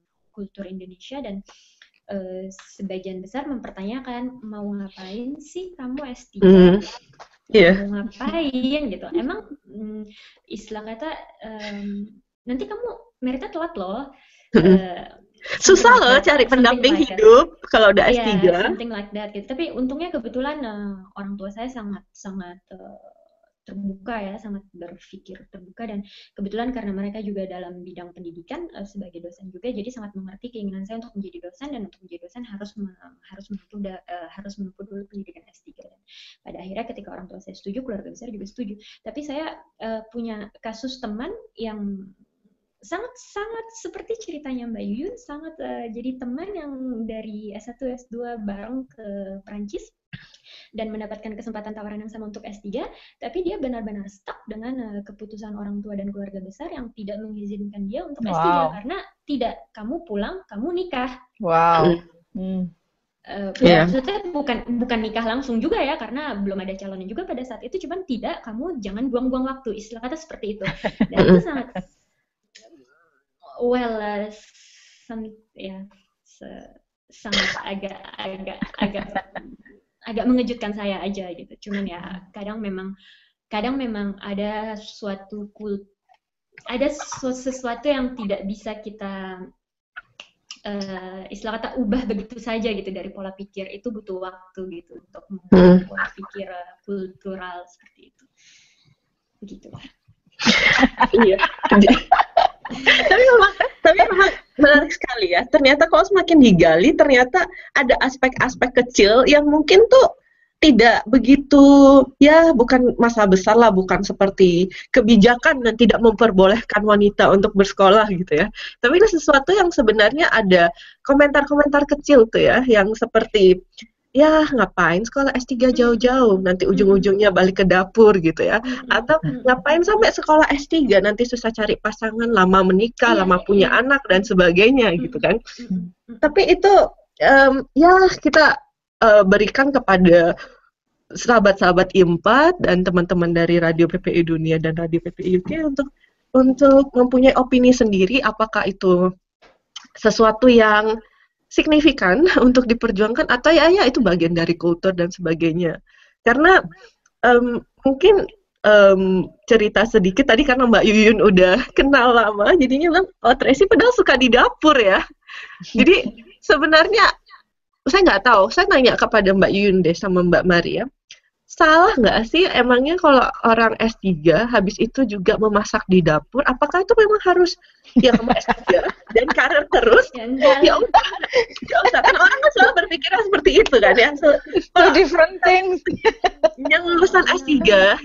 kultur Indonesia dan eh, sebagian besar mempertanyakan mau ngapain sih kamu S3 Hmm, iya. mau ngapain? Gitu. Emang mm, istilah kata em, nanti kamu meritnya telat loh. Eh, susah loh cari pendamping like that. hidup kalau udah Iya, S3 something like that gitu. Tapi untungnya kebetulan eh, orang tua saya sangat sangat eh, terbuka ya, sangat berpikir terbuka dan kebetulan karena mereka juga dalam bidang pendidikan eh, sebagai dosen juga, jadi sangat mengerti keinginan saya untuk menjadi dosen dan untuk menjadi dosen harus me- harus menempuh eh, harus menempuh dulu pendidikan S3 dan pada akhirnya ketika orang tua saya setuju, keluarga besar juga setuju. Tapi saya eh, punya kasus teman yang sangat sangat seperti ceritanya Mbak Yuyun sangat eh, jadi teman yang dari S1 S2 bareng ke Prancis dan mendapatkan kesempatan tawaran yang sama untuk S3 tapi dia benar-benar stuck dengan eh, keputusan orang tua dan keluarga besar yang tidak mengizinkan dia untuk S3 Wow. karena tidak kamu pulang kamu nikah Wow. Hmm. Eh, Iya. maksudnya bukan bukan nikah langsung juga ya karena belum ada calonnya juga pada saat itu cuman tidak kamu jangan buang-buang waktu istilah kata seperti itu dan itu sangat well eh, some- ya se- sangat agak agak agak agak mengejutkan saya aja gitu. Cuman ya kadang memang kadang memang ada suatu kul ada sesu- sesuatu yang tidak bisa kita eh, istilah kata ubah begitu saja gitu dari pola pikir. Itu butuh waktu gitu untuk mengubah Hmm. pola pikir eh, kultural seperti itu. Begitu. Iya tapi memang tapi memang menarik sekali ya. Ternyata kalau semakin digali ternyata ada aspek-aspek kecil yang mungkin tuh tidak begitu ya bukan masalah besar lah bukan seperti kebijakan dan tidak memperbolehkan wanita untuk bersekolah gitu ya. Tapi ini sesuatu yang sebenarnya ada komentar-komentar kecil tuh ya yang seperti ya ngapain sekolah S3 jauh-jauh? Nanti ujung-ujungnya balik ke dapur gitu ya. Atau ngapain sampai sekolah S3 nanti susah cari pasangan lama menikah Iya, lama punya iya. anak dan sebagainya gitu kan. Tapi itu em, ya kita eh, berikan kepada sahabat-sahabat IMPAT dan teman-teman dari Radio PPI Dunia dan Radio PPI UK untuk untuk mempunyai opini sendiri apakah itu sesuatu yang signifikan untuk diperjuangkan atau ya ya itu bagian dari kultur dan sebagainya. Karena em, mungkin em, cerita sedikit tadi karena Mbak Yuyun udah kenal lama jadinya bilang oh Tracy padahal suka di dapur ya. Jadi sebenarnya saya nggak tahu saya nanya kepada Mbak Yuyun deh sama Mbak Maria salah nggak sih? Emangnya kalau orang S3 habis itu juga memasak di dapur apakah itu memang harus ya kamu S3 dan karir terus? Ya enggak. Ya udah ya udah. Kan orang kan selalu berpikirnya seperti itu kan ya. So, Two different things. yang lulusan S3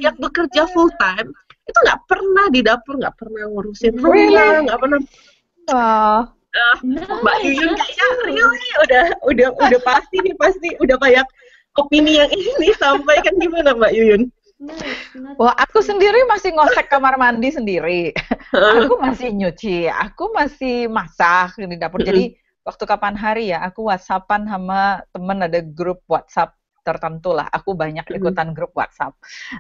yang bekerja full time itu nggak pernah di dapur nggak pernah ngurusin Really? rumah nggak pernah. Wow. ah, No, Mbak Yuyun not kayaknya really udah udah udah pasti nih pasti udah banyak opini yang ini sampaikan gimana Mbak Yuyun? Not Wah, aku sendiri masih ngosek kamar mandi sendiri. aku masih nyuci, aku masih masak di dapur. Jadi waktu kapan hari ya, aku WhatsAppan sama temen ada grup WhatsApp tertentu lah. Aku banyak ikutan grup WhatsApp.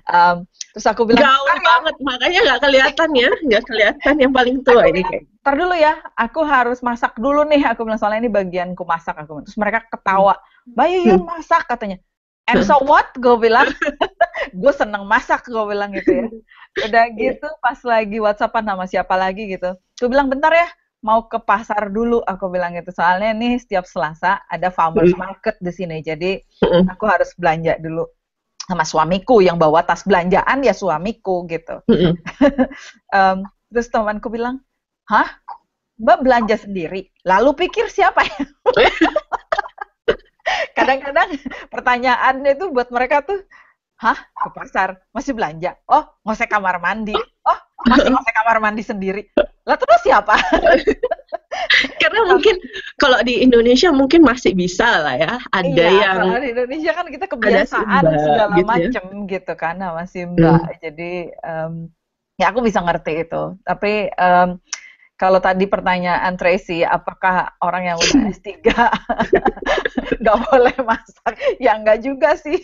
Um, terus aku bilang, Gaul banget makanya nggak kelihatan ya, nggak kelihatan yang paling tua ini kayak. ntar dulu ya, aku harus masak dulu nih. Aku bilang soalnya ini bagianku masak. Aku terus mereka ketawa, Mbak Yuyun masak katanya. And so what? Gue bilang, gue seneng masak. Gue bilang gitu ya. Udah gitu pas lagi WhatsAppan sama siapa lagi gitu. Gue bilang bentar ya, mau ke pasar dulu. Aku bilang gitu. Soalnya nih setiap Selasa ada farmers market di sini. Jadi Mm-mm. aku harus belanja dulu sama suamiku yang bawa tas belanjaan ya suamiku gitu. Em, terus temanku bilang, hah? Mbak belanja sendiri? Lalu pikir siapa ya? Kadang-kadang pertanyaannya itu buat mereka tuh hah ke pasar? Masih belanja? Oh ngosek kamar mandi. Oh masih ngosek kamar mandi sendiri. Lah terus siapa? Karena mungkin kalau di Indonesia mungkin masih bisa lah ya. Ada iya, yang kalau di Indonesia kan kita kebiasaan mbak, segala gitu ya. macem gitu kan sama si mbak. Hmm. jadi em, ya aku bisa ngerti itu. Tapi em, kalau tadi pertanyaan Tracy apakah orang yang udah S3 nggak boleh masak? Ya nggak juga sih.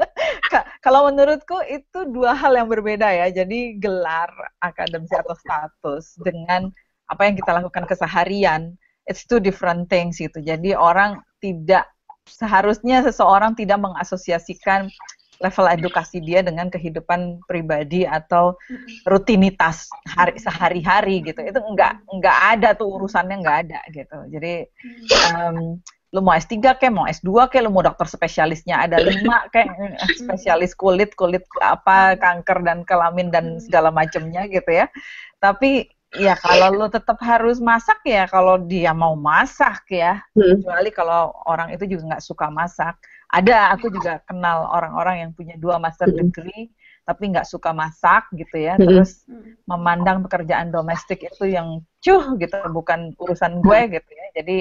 Ka- kalau menurutku itu dua hal yang berbeda ya. Jadi gelar akademisi atau status dengan apa yang kita lakukan keseharian it's two different things gitu. Jadi orang tidak seharusnya seseorang tidak mengasosiasikan level edukasi dia dengan kehidupan pribadi atau rutinitas hari sehari-hari gitu. Itu enggak enggak ada tuh urusannya enggak ada gitu. Jadi em, lu mau S3 kayak mau S2 kayak lu mau dokter spesialisnya ada lima kayak spesialis kulit kulit apa kanker dan kelamin dan segala macamnya gitu ya. Tapi ya kalau lu tetap harus masak ya kalau dia mau masak ya Hmm. kecuali kalau orang itu juga nggak suka masak ada aku juga kenal orang-orang yang punya dua master degree tapi nggak suka masak gitu ya. Terus Mm. memandang pekerjaan domestik itu yang cuh gitu bukan urusan gue gitu ya. Jadi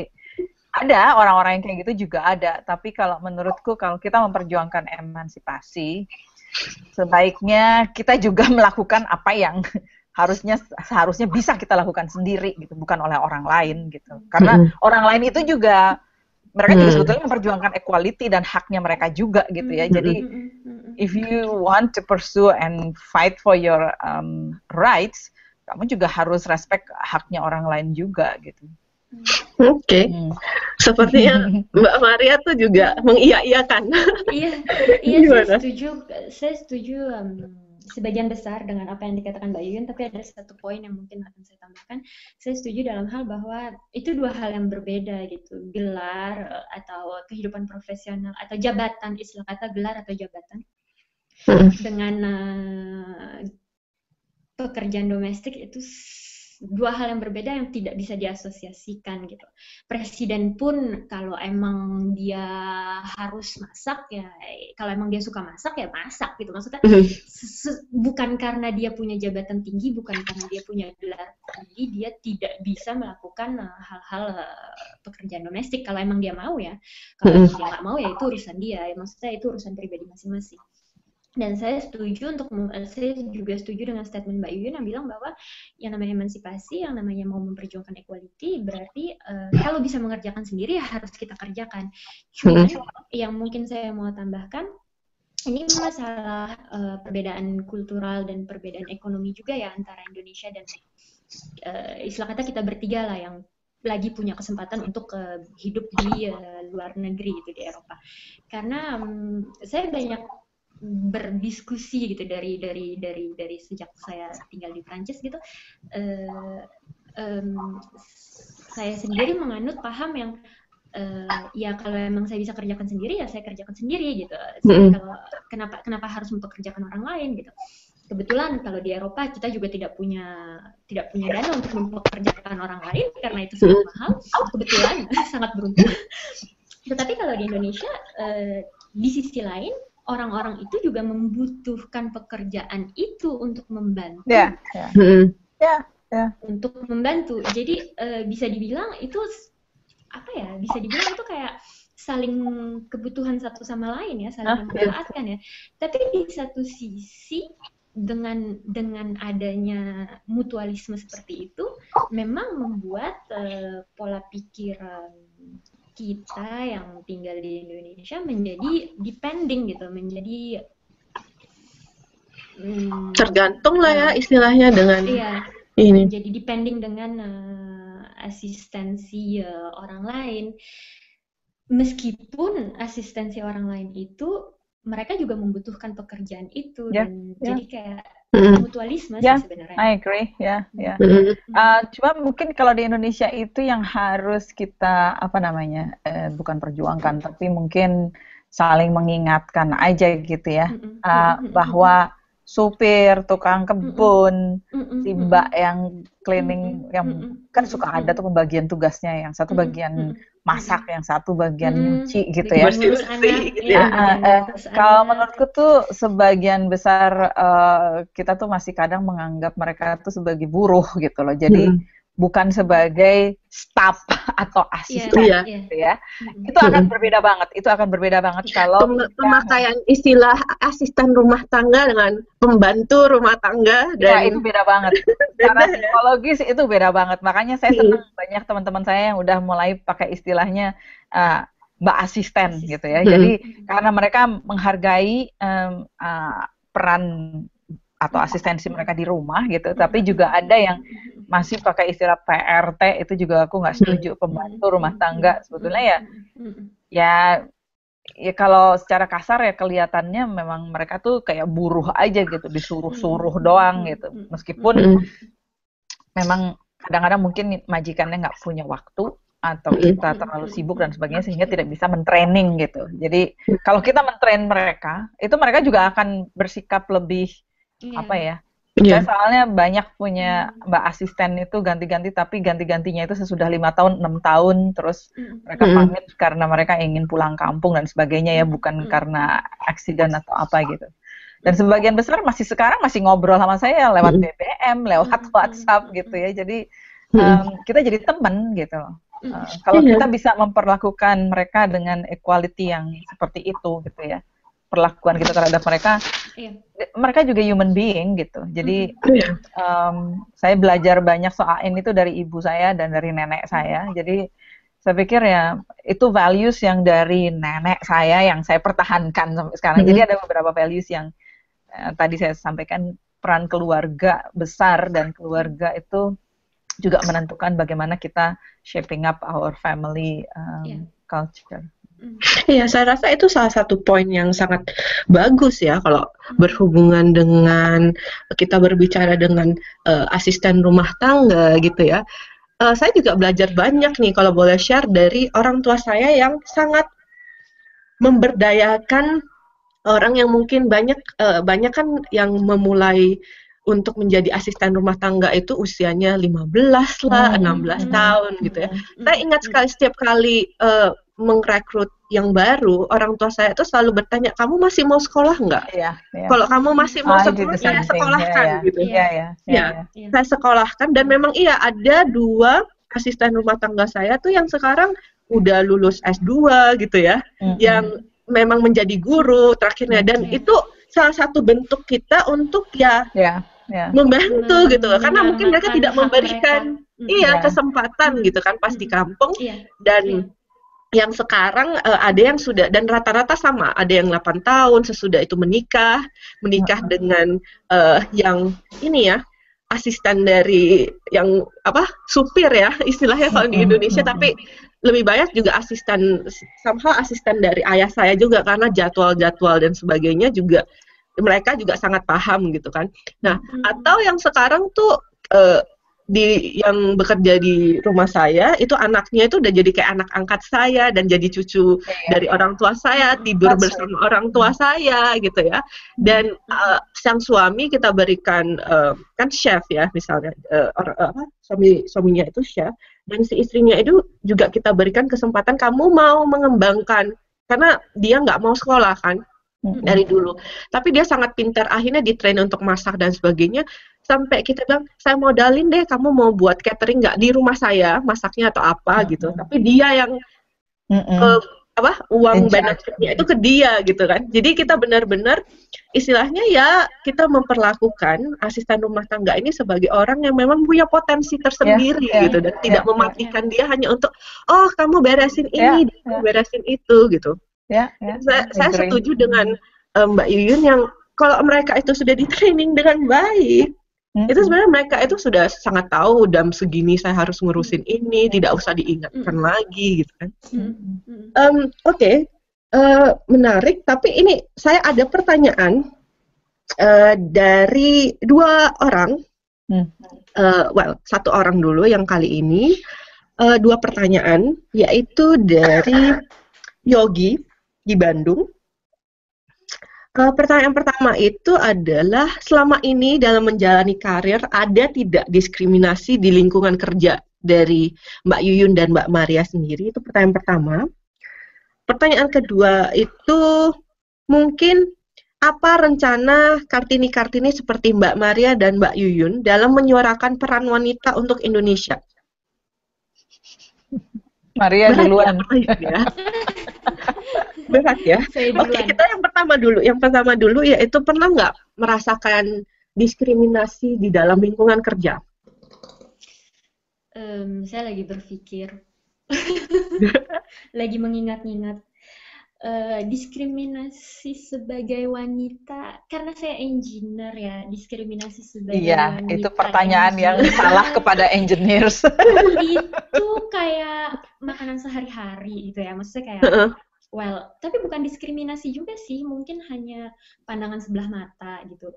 ada orang-orang yang kayak gitu juga ada. Tapi kalau menurutku kalau kita memperjuangkan emansipasi sebaiknya kita juga melakukan apa yang harusnya seharusnya bisa kita lakukan sendiri gitu bukan oleh orang lain gitu. Karena orang lain itu juga mereka juga Hmm. sebetulnya memperjuangkan equality dan haknya mereka juga gitu ya jadi Mm, mm, mm, mm. if you want to pursue and fight for your um, rights, kamu juga harus respect haknya orang lain juga gitu. Oke, Hmm. sepertinya Mbak Maria tuh juga mengiya-iyakan. Iya, iya Gimana? saya setuju. Saya setuju em, sebagian besar dengan apa yang dikatakan Mbak Yuyun, tapi ada satu poin yang mungkin akan saya tambahkan. Saya setuju dalam hal bahwa itu dua hal yang berbeda gitu, gelar eh, atau kehidupan profesional atau jabatan, istilah kata gelar atau jabatan Hmm. dengan eh, pekerjaan domestik itu dua hal yang berbeda yang tidak bisa diasosiasikan gitu. Presiden pun kalau emang dia harus masak ya, kalau emang dia suka masak ya masak gitu. Maksudnya Hmm. bukan karena dia punya jabatan tinggi, bukan karena dia punya gelar tinggi, dia tidak bisa melakukan eh, hal-hal eh, pekerjaan domestik kalau emang dia mau ya. Kalau emang dia nggak mau ya itu urusan dia. Ya, maksudnya itu urusan pribadi masing-masing. Dan saya setuju untuk eh, saya juga setuju dengan statement Mbak Yuyun yang bilang bahwa yang namanya emansipasi, yang namanya mau memperjuangkan equality berarti eh, kalau bisa mengerjakan sendiri ya harus kita kerjakan. Cuman yang mungkin saya mau tambahkan ini masalah eh, perbedaan kultural dan perbedaan ekonomi juga ya antara Indonesia dan eh, istilah kata kita bertiga lah yang lagi punya kesempatan untuk eh, hidup di eh, luar negeri gitu di Eropa. Karena mm, saya banyak berdiskusi gitu dari dari dari dari sejak saya tinggal di Prancis gitu. eh, em, saya sendiri menganut paham yang eh, ya kalau emang saya bisa kerjakan sendiri ya saya kerjakan sendiri gitu. Saya Mm-mm. kalau kenapa kenapa harus mempekerjakan orang lain gitu. Kebetulan kalau di Eropa kita juga tidak punya tidak punya dana untuk mempekerjakan orang lain karena itu sangat mahal. Kebetulan sangat beruntung. Tetapi kalau di Indonesia eh, di sisi lain orang-orang itu juga membutuhkan pekerjaan itu untuk membantu Ya, ya, Hmm. ya. untuk membantu. Jadi eh, bisa dibilang itu apa ya? Bisa dibilang itu kayak saling kebutuhan satu sama lain ya, Ah, saling memanfaatkan ya. Tapi di satu sisi dengan dengan adanya mutualisme seperti itu memang membuat eh, pola pikir eh, kita yang tinggal di Indonesia menjadi depending gitu, menjadi hmm, Tergantung lah ya istilahnya dengan iya ini. menjadi depending dengan eh, asistensi eh, orang lain. Meskipun asistensi orang lain itu mereka juga membutuhkan pekerjaan itu Ya, dan ya. jadi kayak mutualisme Ya, sih sebenarnya. I agree, ya, ya. Hmm. Uh, cuma mungkin kalau di Indonesia itu yang harus kita apa namanya eh, bukan perjuangkan tapi mungkin saling mengingatkan aja gitu ya. Uh, bahwa supir tukang kebun si mbak yang cleaning yang kan suka ada tuh pembagian tugasnya yang satu bagian masak, yang satu bagian Hmm, nyuci gitu ya. Anak, gitu iya, ya. Eh, ngurus kalau menurutku tuh sebagian besar eh, kita tuh masih kadang menganggap mereka tuh sebagai buruh gitu loh. Jadi Mm. Bukan sebagai staff atau Iya, asisten Iya. iya. gitu ya. Mm-mm. Itu akan berbeda banget. Itu akan berbeda banget kalau Pem- kita pemakaian istilah asisten rumah tangga dengan pembantu rumah tangga Ya, itu dan beda banget. Secara beda ya. psikologis itu beda banget. Makanya saya senang banyak teman-teman saya yang udah mulai pakai istilahnya eh, Mbak Asisten gitu ya. Mm. Jadi karena mereka menghargai em, eh, peran atau asistensi mereka di rumah gitu, tapi juga ada yang masih pakai istilah PRT itu juga aku nggak setuju pembantu rumah tangga. Sebetulnya ya ya ya kalau secara kasar ya kelihatannya memang mereka tuh kayak buruh aja gitu disuruh-suruh doang gitu. Meskipun memang kadang-kadang mungkin majikannya nggak punya waktu atau kita terlalu sibuk dan sebagainya sehingga tidak bisa mentraining gitu. Jadi kalau kita mentrain mereka itu mereka juga akan bersikap lebih Iya. apa ya Iya. saya soalnya banyak punya mbak asisten itu ganti-ganti tapi ganti-gantinya itu sesudah lima tahun enam tahun terus Mm-mm. mereka Mm-mm. pamit karena mereka ingin pulang kampung dan sebagainya ya bukan Mm-mm. karena aksiden atau apa gitu dan sebagian besar masih sekarang masih ngobrol sama saya lewat. BBM lewat Mm-mm. WhatsApp gitu ya jadi em, kita jadi teman gitu. Eh, kalau Iya. kita bisa memperlakukan mereka dengan equality yang seperti itu gitu ya perlakuan kita terhadap mereka Iya. mereka juga human being gitu jadi Iya. em, saya belajar banyak soal ini itu dari ibu saya dan dari nenek saya. Jadi saya pikir ya itu values yang dari nenek saya yang saya pertahankan sampai sekarang. Jadi ada beberapa values yang eh, tadi saya sampaikan peran keluarga besar dan keluarga itu juga menentukan bagaimana kita shaping up our family um, Iya. culture. Iya, saya rasa itu salah satu poin yang sangat bagus ya kalau berhubungan dengan kita berbicara dengan eh, asisten rumah tangga gitu ya. Eh, saya juga belajar banyak nih kalau boleh share dari orang tua saya yang sangat memberdayakan orang yang mungkin banyak eh, banyak kan yang memulai untuk menjadi asisten rumah tangga itu usianya 15 lah, Hmm. 16 Hmm. tahun gitu ya. Saya ingat sekali setiap kali eh, mengrekrut yang baru, orang tua saya itu selalu bertanya, kamu masih mau sekolah nggak? Iya, iya. Kalau kamu masih mau I do sekolah, saya thing. sekolahkan Iya, gitu. Iya, iya, iya, Iya. iya. Iya. Saya sekolahkan dan memang iya ada dua asisten rumah tangga saya tuh yang sekarang udah lulus S2 gitu ya, Mm-mm. yang memang menjadi guru terakhirnya dan Iya. itu salah satu bentuk kita untuk ya Iya, iya. membantu gitu Menyelamatkan karena mungkin mereka tidak memberikan mereka. iya Iya. kesempatan gitu kan pas di kampung Iya. dan Iya. yang sekarang eh, ada yang sudah dan rata-rata sama ada yang 8 tahun sesudah itu menikah menikah dengan eh, yang ini ya asisten dari yang apa supir ya istilahnya kalau di Indonesia tapi lebih banyak juga asisten somehow asisten dari ayah saya juga karena jadwal-jadwal dan sebagainya juga mereka juga sangat paham gitu kan nah Mm. atau yang sekarang tuh eh, di yang bekerja di rumah saya itu anaknya itu udah jadi kayak anak angkat saya dan jadi cucu Iya. dari orang tua saya tidur That's bersama orang tua saya gitu ya dan eh, sang suami kita berikan eh, kan chef ya misalnya eh, or- apa, suami suaminya itu chef dan si istrinya itu juga kita berikan kesempatan kamu mau mengembangkan karena dia nggak mau sekolah kan. Dari dulu. Tapi dia sangat pintar, akhirnya di train untuk masak dan sebagainya. Sampai kita bilang, saya modalin deh, kamu mau buat catering nggak di rumah saya, masaknya atau apa gitu. Mm-mm. Tapi dia yang Mm-mm. ke apa uang benefitnya itu ke dia gitu kan. Jadi kita benar-benar istilahnya ya kita memperlakukan asisten rumah tangga ini sebagai orang yang memang punya potensi tersendiri ya, gitu dan ya, tidak ya. mematikan dia hanya untuk oh kamu beresin Ya, ini, ya. kamu beresin itu gitu Ya, ya. saya, saya agree. setuju dengan eh, Mbak Yuyun yang kalau mereka itu sudah di training dengan baik, Mm-mm. itu sebenarnya mereka itu sudah sangat tahu jam segini saya harus ngurusin ini, tidak usah diingatkan Mm. lagi gitu kan. Mm. Mm-mm. Mm. Em, Oke, eh, menarik. Tapi ini saya ada pertanyaan eh, dari dua orang. Hmm. Eh, well, satu orang dulu yang kali ini eh, dua pertanyaan, yaitu dari Yogi di Bandung. Eh, pertanyaan pertama itu adalah selama ini dalam menjalani karir ada tidak diskriminasi di lingkungan kerja dari Mbak Yuyun dan Mbak Maria sendiri. Itu pertanyaan pertama. Pertanyaan kedua itu mungkin apa rencana Kartini-Kartini seperti Mbak Maria dan Mbak Yuyun dalam menyuarakan peran wanita untuk Indonesia? Maria Berat duluan. Ya, Berat ya. Oke, kita yang pertama dulu. Yang pertama dulu yaitu pernah nggak merasakan diskriminasi di dalam lingkungan kerja? Um, saya lagi berpikir, lagi mengingat-ingat uh, diskriminasi sebagai wanita karena saya engineer ya diskriminasi sebagai iya, wanita. Iya, itu pertanyaan engineer. yang salah kepada engineers. itu kayak makanan sehari-hari gitu ya, maksudnya kayak well, tapi bukan diskriminasi juga sih, mungkin hanya pandangan sebelah mata gitu.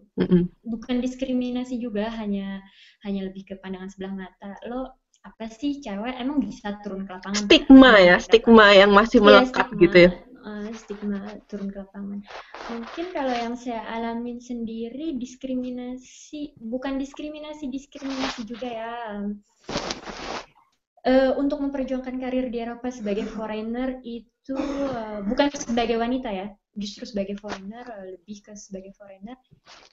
Bukan diskriminasi juga, hanya hanya lebih ke pandangan sebelah mata. Lo apa sih cewek emang bisa turun ke lapangan? Stigma ya, stigma yang masih iya, melekat ya, gitu ya uh, stigma turun ke lapangan. Mungkin kalau yang saya alamin sendiri diskriminasi, bukan diskriminasi, diskriminasi juga ya. Uh, untuk memperjuangkan karir di Eropa sebagai foreigner itu uh, bukan sebagai wanita ya, justru sebagai foreigner lebih ke sebagai foreigner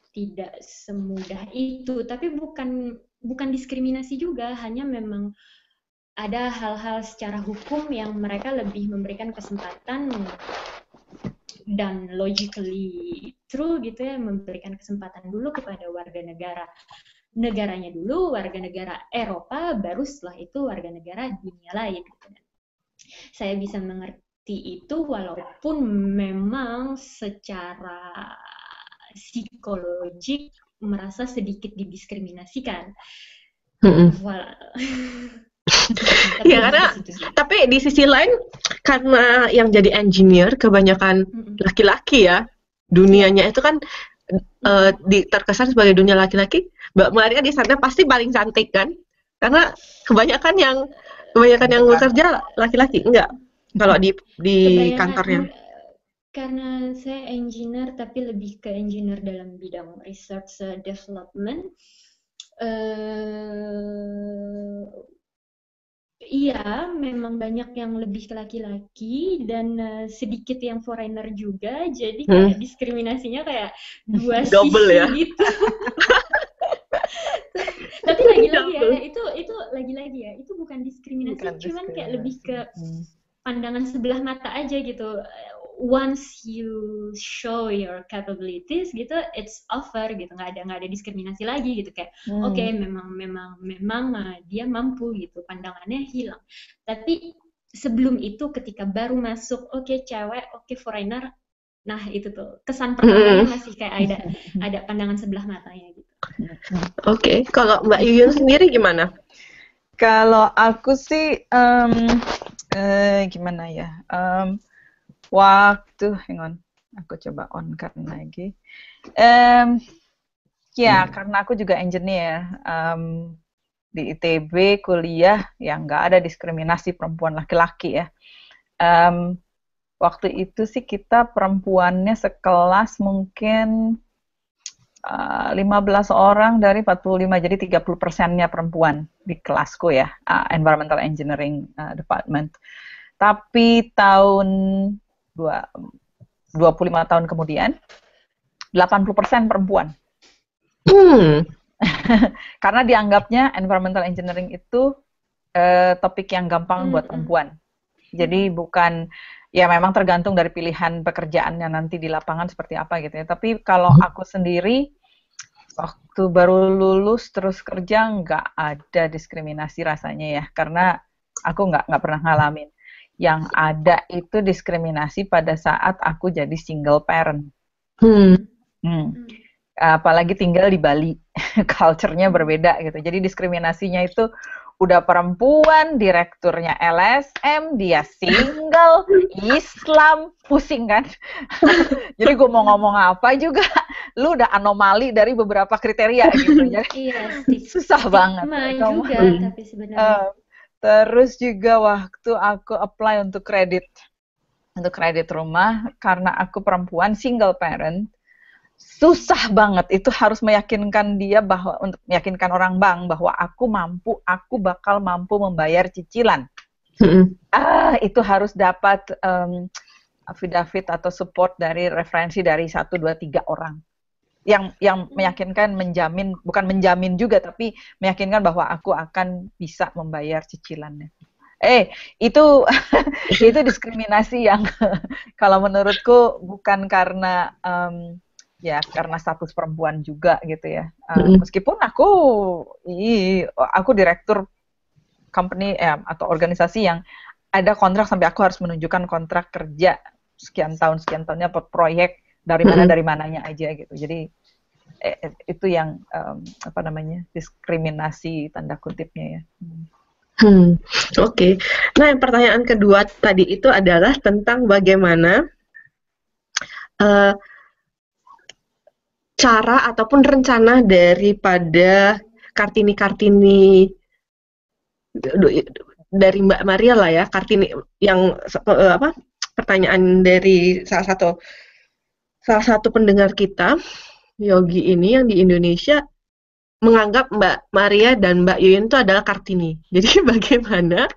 tidak semudah itu. Tapi bukan bukan diskriminasi juga, hanya memang ada hal-hal secara hukum yang mereka lebih memberikan kesempatan dan logically true gitu ya memberikan kesempatan dulu kepada warga negara negaranya dulu warga negara Eropa baru setelah itu warga negara dunia lain saya bisa mengerti itu walaupun memang secara psikologik merasa sedikit didiskriminasikan. Mm -hmm. ya karena tapi di sisi lain karena yang jadi engineer kebanyakan laki-laki ya dunianya itu kan uh, di, terkesan sebagai dunia laki-laki Mbak Maria di sana pasti paling cantik kan? Karena kebanyakan yang kebanyakan yang bekerja laki-laki enggak? Kalau di di kantornya. karena saya engineer tapi lebih ke engineer dalam bidang research development uh, Iya, memang banyak yang lebih laki-laki dan uh, sedikit yang foreigner juga, jadi kayak hmm. diskriminasinya kayak dua Double sisi ya? gitu. Tapi lagi-lagi ya, itu itu lagi-lagi ya, itu bukan diskriminasi, bukan cuman kayak lebih ke hmm. pandangan sebelah mata aja gitu once you show your capabilities gitu it's over gitu. Nggak ada nggak ada diskriminasi lagi gitu. Kayak hmm. oke okay, memang memang memang uh, dia mampu gitu. Pandangannya hilang. Tapi sebelum itu ketika baru masuk oke okay, cewek oke okay, foreigner nah itu tuh. Kesan pertamanya hmm. masih kayak ada ada pandangan sebelah matanya gitu. Oke okay. kalau mbak Yuyun sendiri gimana? Kalau aku sih um, uh, gimana ya? Um, waktu. Hang on. Aku coba on kan lagi. Um, ya hmm. karena aku juga engineer um, di ITB kuliah yang nggak ada diskriminasi perempuan laki-laki ya. Um, waktu itu sih kita perempuannya sekelas mungkin uh, 15 orang dari 45 jadi 30 persennya perempuan di kelasku ya uh, environmental engineering uh, department. Tapi tahun dua, 25 tahun kemudian 80% perempuan. Hmm. Karena dianggapnya environmental engineering itu uh, topik yang gampang hmm. buat perempuan. Jadi bukan ya memang tergantung dari pilihan pekerjaannya nanti di lapangan seperti apa gitu ya. Tapi kalau hmm. aku sendiri waktu baru lulus terus kerja nggak ada diskriminasi rasanya ya karena aku nggak nggak pernah ngalamin yang ada itu diskriminasi pada saat aku jadi single parent. Hmm. Hmm. Apalagi tinggal di Bali, culture-nya berbeda gitu. Jadi diskriminasinya itu udah perempuan, direkturnya LSM, dia single, Islam, pusing kan? Jadi gue mau ngomong apa juga, lu udah anomali dari beberapa kriteria gitu. Jadi iya, susah banget. juga, tapi sebenarnya. Uh, Terus juga waktu aku apply untuk kredit untuk kredit rumah karena aku perempuan single parent susah banget. Itu harus meyakinkan dia bahwa untuk meyakinkan orang bank bahwa aku mampu aku bakal mampu membayar cicilan. Ah itu harus dapat um, affidavit atau support dari referensi dari satu dua tiga orang yang yang meyakinkan menjamin bukan menjamin juga tapi meyakinkan bahwa aku akan bisa membayar cicilannya. Eh itu itu diskriminasi yang kalau menurutku bukan karena um, ya karena status perempuan juga gitu ya. Uh, meskipun aku i, aku direktur company eh, atau organisasi yang ada kontrak sampai aku harus menunjukkan kontrak kerja sekian tahun sekian tahunnya per proyek dari mana dari mananya aja gitu. Jadi eh, eh, itu yang um, apa namanya diskriminasi tanda kutipnya ya. Hmm, oke. Okay. Nah, yang pertanyaan kedua tadi itu adalah tentang bagaimana uh, cara ataupun rencana daripada Kartini-Kartini dari Mbak Maria lah ya, Kartini yang uh, apa? Pertanyaan dari salah satu salah satu pendengar kita, Yogi ini yang di Indonesia menganggap Mbak Maria dan Mbak Yuyun itu adalah Kartini. Jadi bagaimana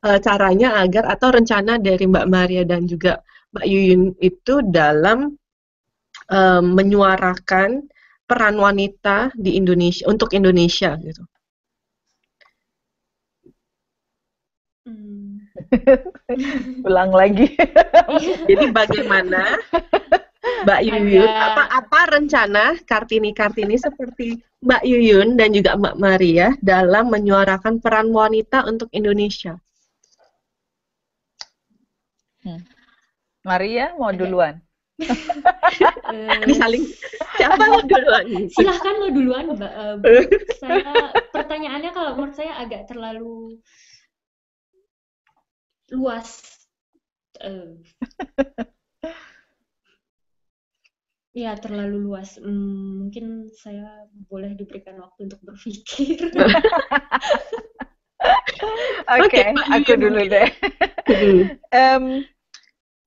uh, caranya agar atau rencana dari Mbak Maria dan juga Mbak Yuyun itu dalam um, menyuarakan peran wanita di Indonesia untuk Indonesia gitu. Hmm. Ulang lagi. Jadi bagaimana Mbak Yuyun apa apa rencana Kartini-Kartini seperti Mbak Yuyun dan juga Mbak Maria dalam menyuarakan peran wanita untuk Indonesia? Hmm. Maria mau duluan? Ini saling siapa lo duluan? Silahkan lo duluan, Mbak. Uh, saya pertanyaannya kalau menurut saya agak terlalu luas. Ya terlalu luas. Hmm, mungkin saya boleh diberikan waktu untuk berpikir. Oke, okay, okay, aku dulu deh. um,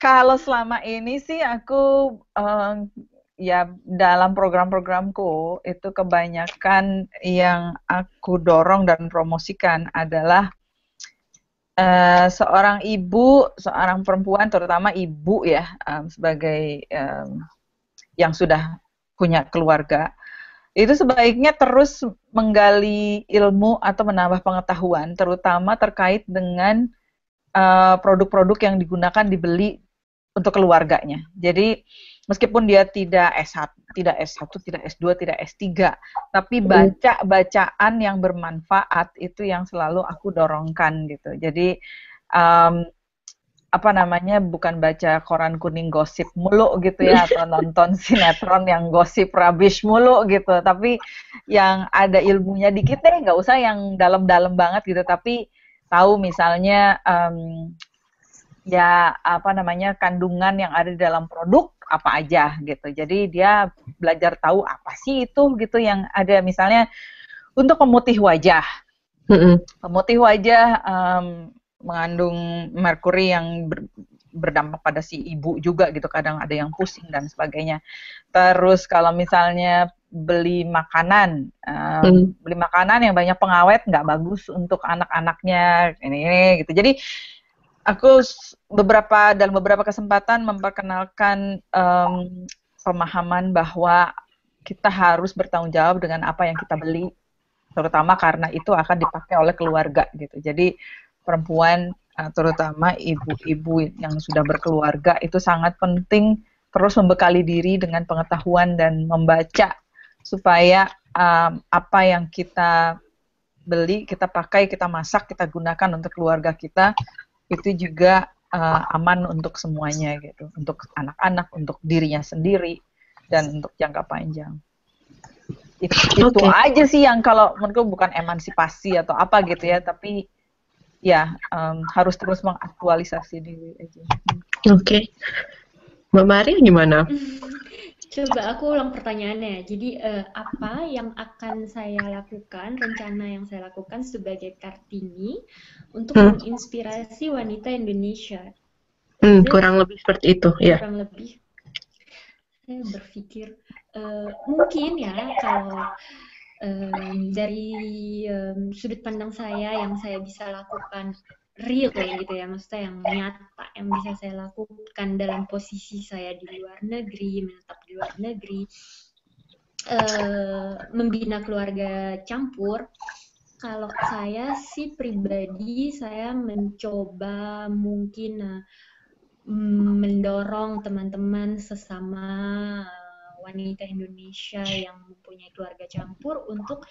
kalau selama ini sih aku um, ya dalam program-programku itu kebanyakan yang aku dorong dan promosikan adalah uh, seorang ibu, seorang perempuan, terutama ibu ya um, sebagai um, yang sudah punya keluarga, itu sebaiknya terus menggali ilmu atau menambah pengetahuan, terutama terkait dengan produk-produk uh, produk -produk yang digunakan dibeli untuk keluarganya. Jadi meskipun dia tidak S1, tidak S1, tidak S2, tidak S3, tapi hmm. baca bacaan yang bermanfaat itu yang selalu aku dorongkan gitu. Jadi um, apa namanya bukan baca koran kuning gosip mulu gitu ya atau nonton sinetron yang gosip rubbish mulu gitu tapi yang ada ilmunya dikit deh nggak usah yang dalam-dalam banget gitu tapi tahu misalnya um, ya apa namanya kandungan yang ada di dalam produk apa aja gitu. Jadi dia belajar tahu apa sih itu gitu yang ada misalnya untuk pemutih wajah. Pemutih wajah um, mengandung merkuri yang ber, berdampak pada si ibu juga gitu. Kadang ada yang pusing dan sebagainya. Terus kalau misalnya beli makanan, um, hmm. beli makanan yang banyak pengawet nggak bagus untuk anak-anaknya ini, ini gitu. Jadi aku beberapa dalam beberapa kesempatan memperkenalkan um, pemahaman bahwa kita harus bertanggung jawab dengan apa yang kita beli, terutama karena itu akan dipakai oleh keluarga gitu. Jadi perempuan uh, terutama ibu-ibu yang sudah berkeluarga itu sangat penting terus membekali diri dengan pengetahuan dan membaca supaya um, apa yang kita beli, kita pakai, kita masak, kita gunakan untuk keluarga kita itu juga uh, aman untuk semuanya gitu, untuk anak-anak, untuk dirinya sendiri dan untuk jangka panjang. Itu, okay. itu aja sih yang kalau menurutku bukan emansipasi atau apa gitu ya, tapi ya um, harus terus mengaktualisasi diri aja. Oke. Okay. Mbak Mari gimana? Coba aku ulang pertanyaannya. Jadi uh, apa yang akan saya lakukan, rencana yang saya lakukan sebagai Kartini untuk hmm. menginspirasi wanita Indonesia? Hmm, kurang lebih seperti itu, ya. Kurang lebih. saya berpikir uh, mungkin ya kalau um, dari um, sudut pandang saya yang saya bisa lakukan real gitu ya maksudnya yang nyata yang bisa saya lakukan dalam posisi saya di luar negeri menetap di luar negeri uh, membina keluarga campur kalau saya sih pribadi saya mencoba mungkin uh, mendorong teman-teman sesama wanita Indonesia yang mempunyai keluarga campur untuk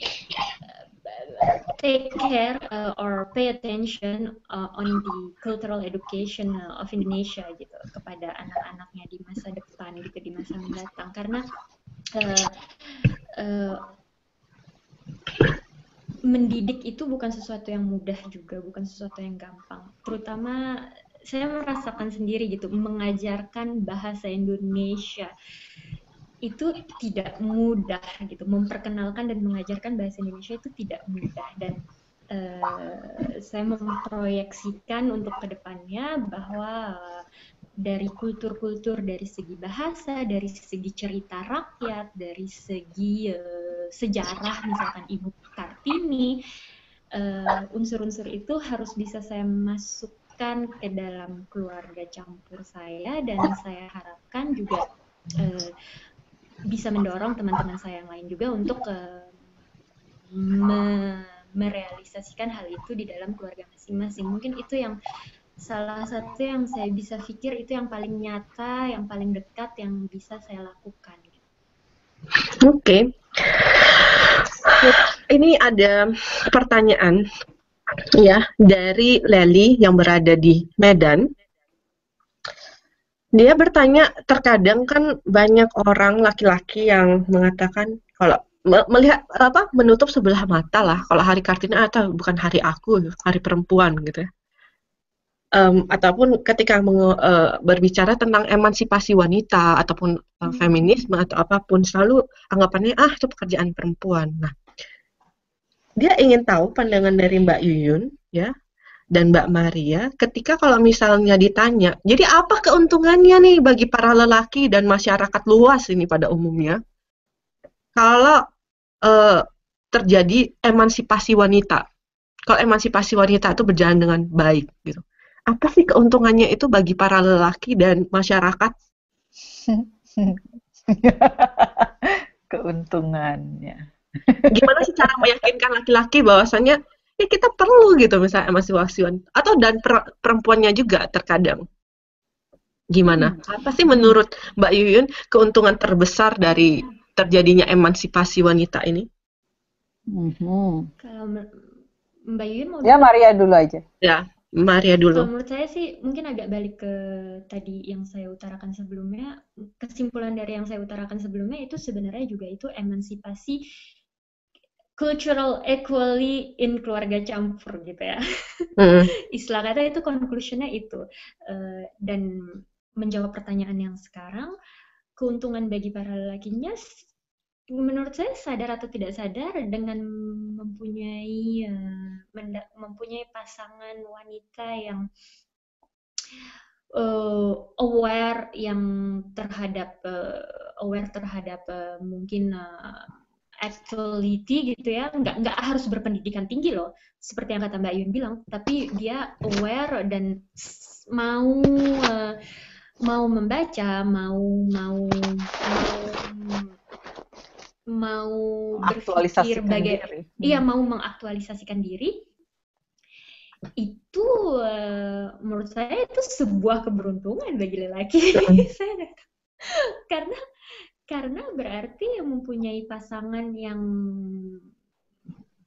uh, take care uh, or pay attention uh, on the cultural education of Indonesia gitu kepada anak-anaknya di masa depan gitu di masa mendatang. Karena uh, uh, mendidik itu bukan sesuatu yang mudah juga bukan sesuatu yang gampang. Terutama saya merasakan sendiri gitu mengajarkan bahasa Indonesia itu tidak mudah gitu. Memperkenalkan dan mengajarkan bahasa Indonesia itu tidak mudah. Dan uh, saya memproyeksikan untuk ke depannya bahwa dari kultur-kultur dari segi bahasa, dari segi cerita rakyat, dari segi uh, sejarah misalkan Ibu Kartini, unsur-unsur uh, itu harus bisa saya masuk masukkan ke dalam keluarga campur saya dan saya harapkan juga uh, bisa mendorong teman-teman saya yang lain juga untuk me merealisasikan hal itu di dalam keluarga masing-masing. Mungkin itu yang salah satu yang saya bisa pikir itu yang paling nyata, yang paling dekat yang bisa saya lakukan. Oke. Okay. Ini ada pertanyaan ya dari Leli yang berada di Medan. Dia bertanya, terkadang kan banyak orang laki-laki yang mengatakan kalau melihat apa menutup sebelah mata lah kalau hari Kartini atau bukan hari aku, hari perempuan gitu ya. Um, ataupun ketika menge, uh, berbicara tentang emansipasi wanita ataupun uh, feminisme atau apa pun selalu anggapannya ah itu pekerjaan perempuan. Nah, dia ingin tahu pandangan dari Mbak Yuyun ya dan Mbak Maria ketika kalau misalnya ditanya, jadi apa keuntungannya nih bagi para lelaki dan masyarakat luas ini pada umumnya kalau uh, terjadi emansipasi wanita? Kalau emansipasi wanita itu berjalan dengan baik gitu. Apa sih keuntungannya itu bagi para lelaki dan masyarakat? Keuntungannya gimana sih cara meyakinkan laki-laki bahwasannya ya kita perlu gitu misalnya emansipasi atau dan per, perempuannya juga terkadang gimana hmm. apa sih menurut Mbak Yuyun keuntungan terbesar dari terjadinya emansipasi wanita ini hmm. kalau Mbak Yuyun mau ya Maria dulu aja ya Maria dulu. Kalau menurut saya sih mungkin agak balik ke tadi yang saya utarakan sebelumnya. Kesimpulan dari yang saya utarakan sebelumnya itu sebenarnya juga itu emansipasi cultural equally in keluarga campur gitu ya. Mm. Istilah kata itu conclusionnya itu. Uh, dan menjawab pertanyaan yang sekarang, keuntungan bagi para lelakinya menurut saya sadar atau tidak sadar dengan mempunyai uh, mempunyai pasangan wanita yang uh, aware yang terhadap uh, aware terhadap uh, mungkin uh, actuality gitu ya. Nggak nggak harus berpendidikan tinggi loh seperti yang kata Mbak Yun bilang. Tapi dia aware dan mau uh, mau membaca mau mau mau mau berpikir bagai iya hmm. mau mengaktualisasikan diri. Itu uh, menurut saya itu sebuah keberuntungan bagi lelaki. Saya karena karena berarti yang mempunyai pasangan yang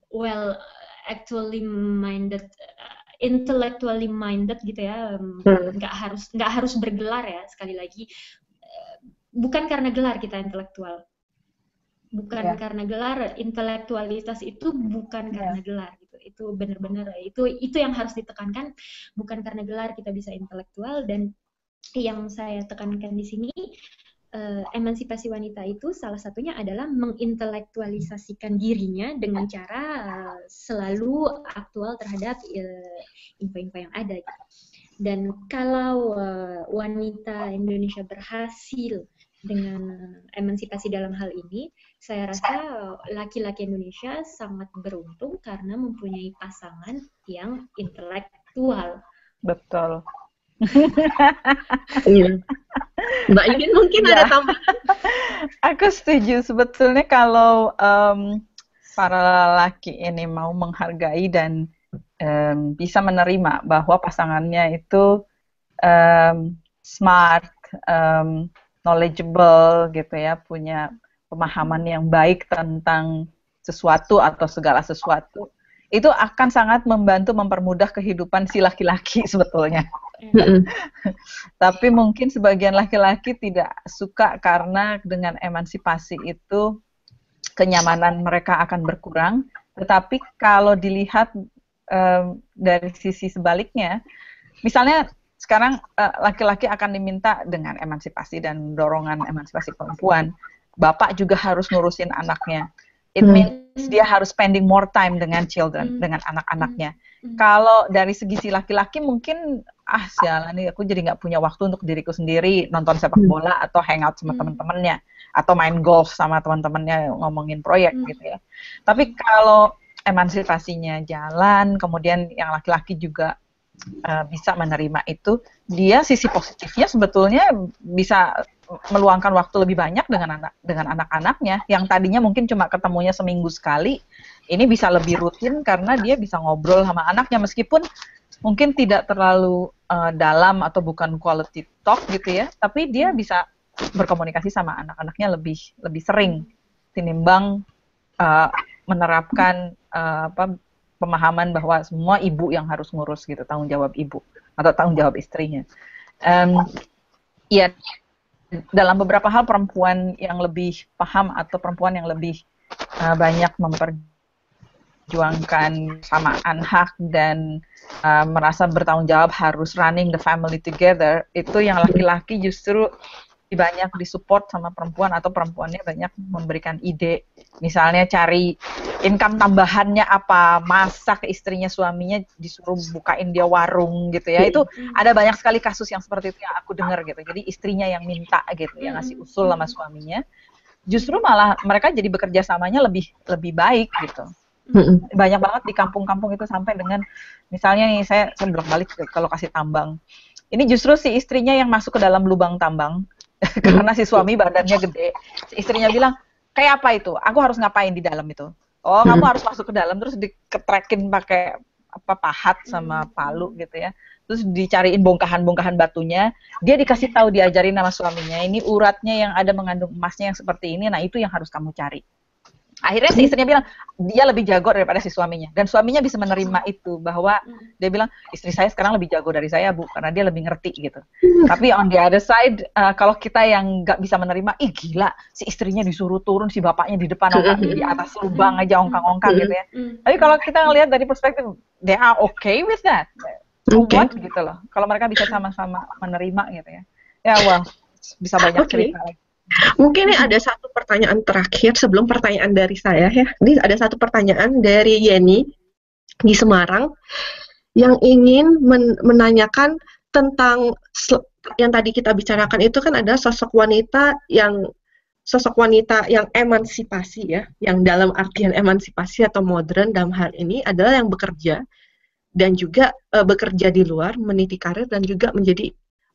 well actually minded intellectually minded gitu ya hmm. nggak hmm. harus nggak harus bergelar ya sekali lagi bukan karena gelar kita intelektual bukan yeah. karena gelar intelektualitas itu bukan yeah. karena gelar gitu itu benar-benar itu itu yang harus ditekankan bukan karena gelar kita bisa intelektual dan yang saya tekankan di sini uh, emansipasi wanita itu salah satunya adalah mengintelektualisasikan dirinya dengan cara uh, selalu aktual terhadap uh, info-info yang ada. Dan kalau uh, wanita Indonesia berhasil dengan emansipasi dalam hal ini, saya rasa laki-laki Indonesia sangat beruntung karena mempunyai pasangan yang intelektual. Betul. Iya. Mbak Ingin mungkin Ya. ada tambahan? Aku setuju. Sebetulnya kalau em, para laki ini mau menghargai dan em, bisa menerima bahwa pasangannya itu em, smart, em, knowledgeable gitu ya, punya pemahaman yang baik tentang sesuatu atau segala sesuatu, itu akan sangat membantu mempermudah kehidupan si laki-laki sebetulnya. Mm-mm. Tapi mungkin sebagian laki-laki tidak suka karena dengan emansipasi itu kenyamanan mereka akan berkurang. Tetapi kalau dilihat em, dari sisi sebaliknya, misalnya sekarang eh, laki-laki akan diminta dengan emansipasi dan dorongan emansipasi perempuan, bapak juga harus ngurusin anaknya. It Hmm. Means dia harus spending more time dengan children, Hmm. dengan anak-anaknya. Hmm. Kalau dari segi si laki-laki mungkin ah sialan nih aku jadi nggak punya waktu untuk diriku sendiri nonton sepak Hmm. bola atau hangout sama Hmm. teman-temannya atau main golf sama teman-temannya ngomongin proyek Hmm. gitu ya. Tapi kalau emansipasinya jalan, kemudian yang laki-laki juga uh, bisa menerima itu, dia sisi positifnya sebetulnya bisa meluangkan waktu lebih banyak dengan anak dengan anak-anaknya yang tadinya mungkin cuma ketemunya seminggu sekali ini bisa lebih rutin karena dia bisa ngobrol sama anaknya meskipun mungkin tidak terlalu uh, dalam atau bukan quality talk gitu ya tapi dia bisa berkomunikasi sama anak-anaknya lebih lebih sering tinimbang uh, menerapkan uh, apa pemahaman bahwa semua ibu yang harus ngurus gitu tanggung jawab ibu atau tanggung jawab istrinya. Um, ya dalam beberapa hal perempuan yang lebih paham atau perempuan yang lebih uh, banyak memperjuangkan samaan hak dan uh, merasa bertanggung jawab harus running the family together itu yang laki-laki justru banyak disupport sama perempuan atau perempuannya banyak memberikan ide. Misalnya cari income tambahannya apa masak istrinya suaminya disuruh bukain dia warung gitu ya. Itu ada banyak sekali kasus yang seperti itu yang aku dengar gitu. Jadi istrinya yang minta gitu yang ngasih usul sama suaminya. Justru malah mereka jadi bekerja samanya lebih lebih baik gitu. Banyak banget di kampung-kampung itu sampai dengan misalnya nih saya saya bolak balik ke lokasi tambang. Ini justru si istrinya yang masuk ke dalam lubang tambang karena si suami badannya gede. Istrinya bilang kayak apa itu? Aku harus ngapain di dalam itu? Oh kamu harus masuk ke dalam terus diketrekin pakai apa pahat sama palu gitu ya. Terus dicariin bongkahan-bongkahan batunya. Dia dikasih tahu diajarin sama suaminya ini uratnya yang ada mengandung emasnya yang seperti ini nah itu yang harus kamu cari akhirnya si istrinya bilang dia lebih jago daripada si suaminya. Dan suaminya bisa menerima itu bahwa dia bilang istri saya sekarang lebih jago dari saya bu karena dia lebih ngerti gitu. Tapi on the other side uh, kalau kita yang nggak bisa menerima ih gila si istrinya disuruh turun si bapaknya di depan ongkang di atas lubang aja ongkang-ongkang gitu ya. Tapi kalau kita ngelihat dari perspektif they are okay with that. Oke. what gitu loh. Kalau mereka bisa sama-sama menerima gitu ya. Ya wah bisa banyak Oke. cerita lagi Mungkin ada satu pertanyaan terakhir sebelum pertanyaan dari saya ya. Ini ada satu pertanyaan dari Yeni di Semarang yang ingin men- menanyakan tentang yang tadi kita bicarakan itu kan ada sosok wanita yang sosok wanita yang emansipasi ya, yang dalam artian emansipasi atau modern dalam hal ini adalah yang bekerja dan juga eh, bekerja di luar, meniti karir dan juga menjadi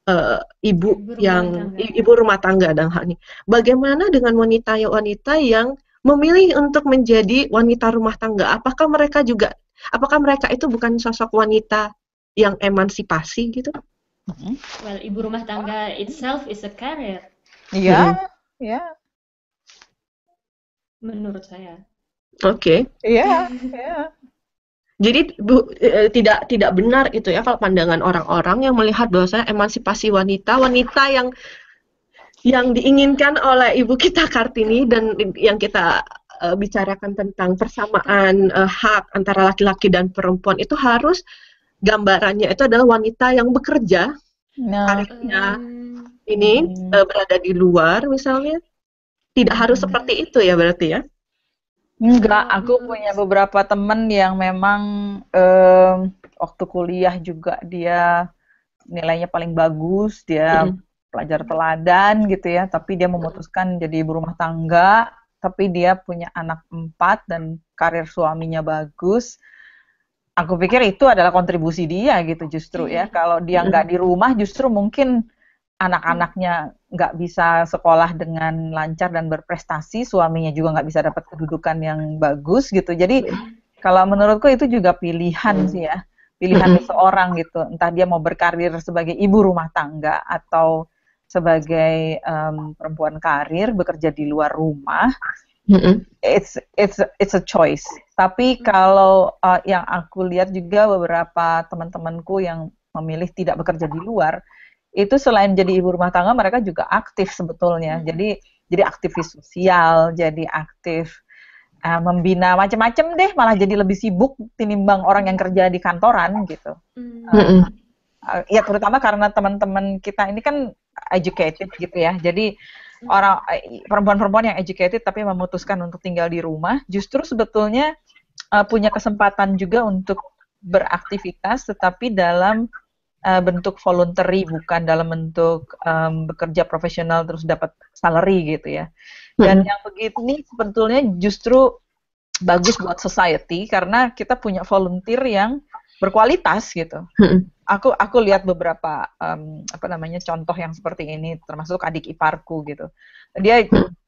eh, ibu Ibu rumah yang tangga. ibu rumah tangga dalam hal ini. Bagaimana dengan wanita-wanita yang memilih untuk menjadi wanita rumah tangga? Apakah mereka juga apakah mereka itu bukan sosok wanita yang emansipasi gitu? Well, ibu rumah tangga itself is a career iya iya menurut saya. Oke. iya iya Jadi bu, eh, tidak tidak benar itu ya kalau pandangan orang-orang yang melihat bahwasanya emansipasi wanita, wanita yang yang diinginkan oleh ibu kita Kartini dan yang kita eh, bicarakan tentang persamaan eh, hak antara laki-laki dan perempuan itu harus gambarannya itu adalah wanita yang bekerja nah karirnya Em, ini Hmm. berada di luar misalnya tidak harus Hmm. seperti itu ya berarti ya. Enggak, aku punya beberapa temen yang memang em, waktu kuliah juga dia nilainya paling bagus, dia Mm-mm. pelajar teladan gitu ya, tapi dia memutuskan jadi ibu rumah tangga, tapi dia punya anak empat dan karir suaminya bagus. Aku pikir itu adalah kontribusi dia gitu justru ya. Iya. Kalau dia nggak di rumah, justru mungkin anak-anaknya nggak bisa sekolah dengan lancar dan berprestasi, suaminya juga nggak bisa dapat kedudukan yang bagus gitu. Jadi kalau menurutku itu juga pilihan sih ya, pilihan seseorang gitu. Entah dia mau berkarir sebagai ibu rumah tangga atau sebagai em, perempuan karir bekerja di luar rumah. Mm-mm. It's it's it's a choice. Tapi kalau uh, yang aku lihat juga beberapa teman-temanku yang memilih tidak bekerja di luar, itu selain jadi ibu rumah tangga mereka juga aktif sebetulnya. Jadi jadi aktivis sosial, jadi aktif uh, membina macam-macam deh, malah jadi lebih sibuk tinimbang orang yang kerja di kantoran gitu. Hmm. Mm-mm. Uh, ya terutama karena teman-teman kita ini kan educated gitu ya. Jadi orang eh, perempuan-perempuan yang educated tapi memutuskan untuk tinggal di rumah, justru sebetulnya uh, punya kesempatan juga untuk beraktivitas, tetapi dalam uh, bentuk voluntary bukan dalam bentuk um, bekerja profesional terus dapat salary gitu ya. Dan Mm. yang begini sebetulnya justru bagus buat society karena kita punya volunteer yang berkualitas gitu. Mm-mm. Aku aku lihat beberapa um, apa namanya contoh yang seperti ini termasuk adik iparku gitu. Dia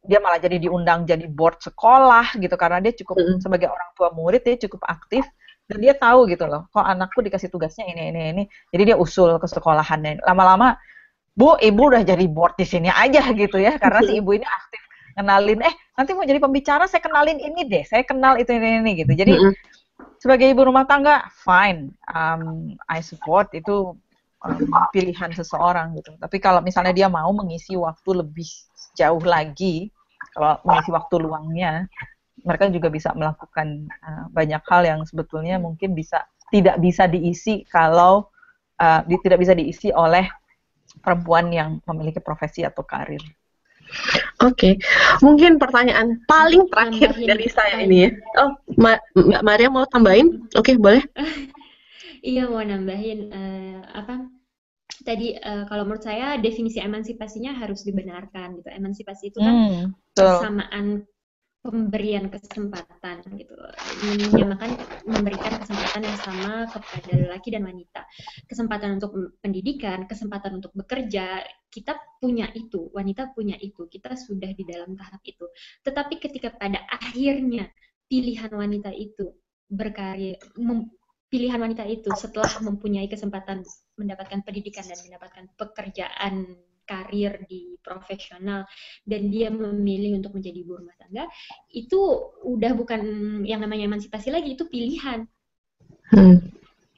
dia malah jadi diundang jadi board sekolah gitu karena dia cukup Mm. sebagai orang tua murid dia cukup aktif dan dia tahu gitu loh. Kok anakku dikasih tugasnya ini ini ini. Jadi dia usul ke sekolahannya. Lama-lama Bu, ibu udah jadi board di sini aja gitu ya karena si ibu ini aktif kenalin eh nanti mau jadi pembicara saya kenalin ini deh. Saya kenal itu ini ini gitu. Jadi sebagai ibu rumah tangga fine um, I support itu um, pilihan seseorang gitu tapi kalau misalnya dia mau mengisi waktu lebih jauh lagi kalau mengisi waktu luangnya mereka juga bisa melakukan uh, banyak hal yang sebetulnya mungkin bisa tidak bisa diisi kalau uh, di- tidak bisa diisi oleh perempuan yang memiliki profesi atau karir. Oke, mungkin pertanyaan paling terakhir Nambahin dari saya ini ya. Oh, Ma- Mbak Maria mau tambahin? Oke, boleh. Iya mau nambahin eh, apa tadi eh, kalau menurut saya definisi emansipasinya harus dibenarkan gitu. Emansipasi itu kan Hmm, kesamaan pemberian kesempatan gitu menyamakan memberikan kesempatan yang sama kepada lelaki dan wanita. Kesempatan untuk pendidikan kesempatan untuk bekerja kita punya itu wanita punya itu kita sudah di dalam tahap itu. Tetapi ketika pada akhirnya pilihan wanita itu berkarir mem- pilihan wanita itu setelah mempunyai kesempatan mendapatkan pendidikan dan mendapatkan pekerjaan karir di profesional dan dia memilih untuk menjadi ibu rumah tangga itu udah bukan yang namanya emansipasi lagi itu pilihan Hmm.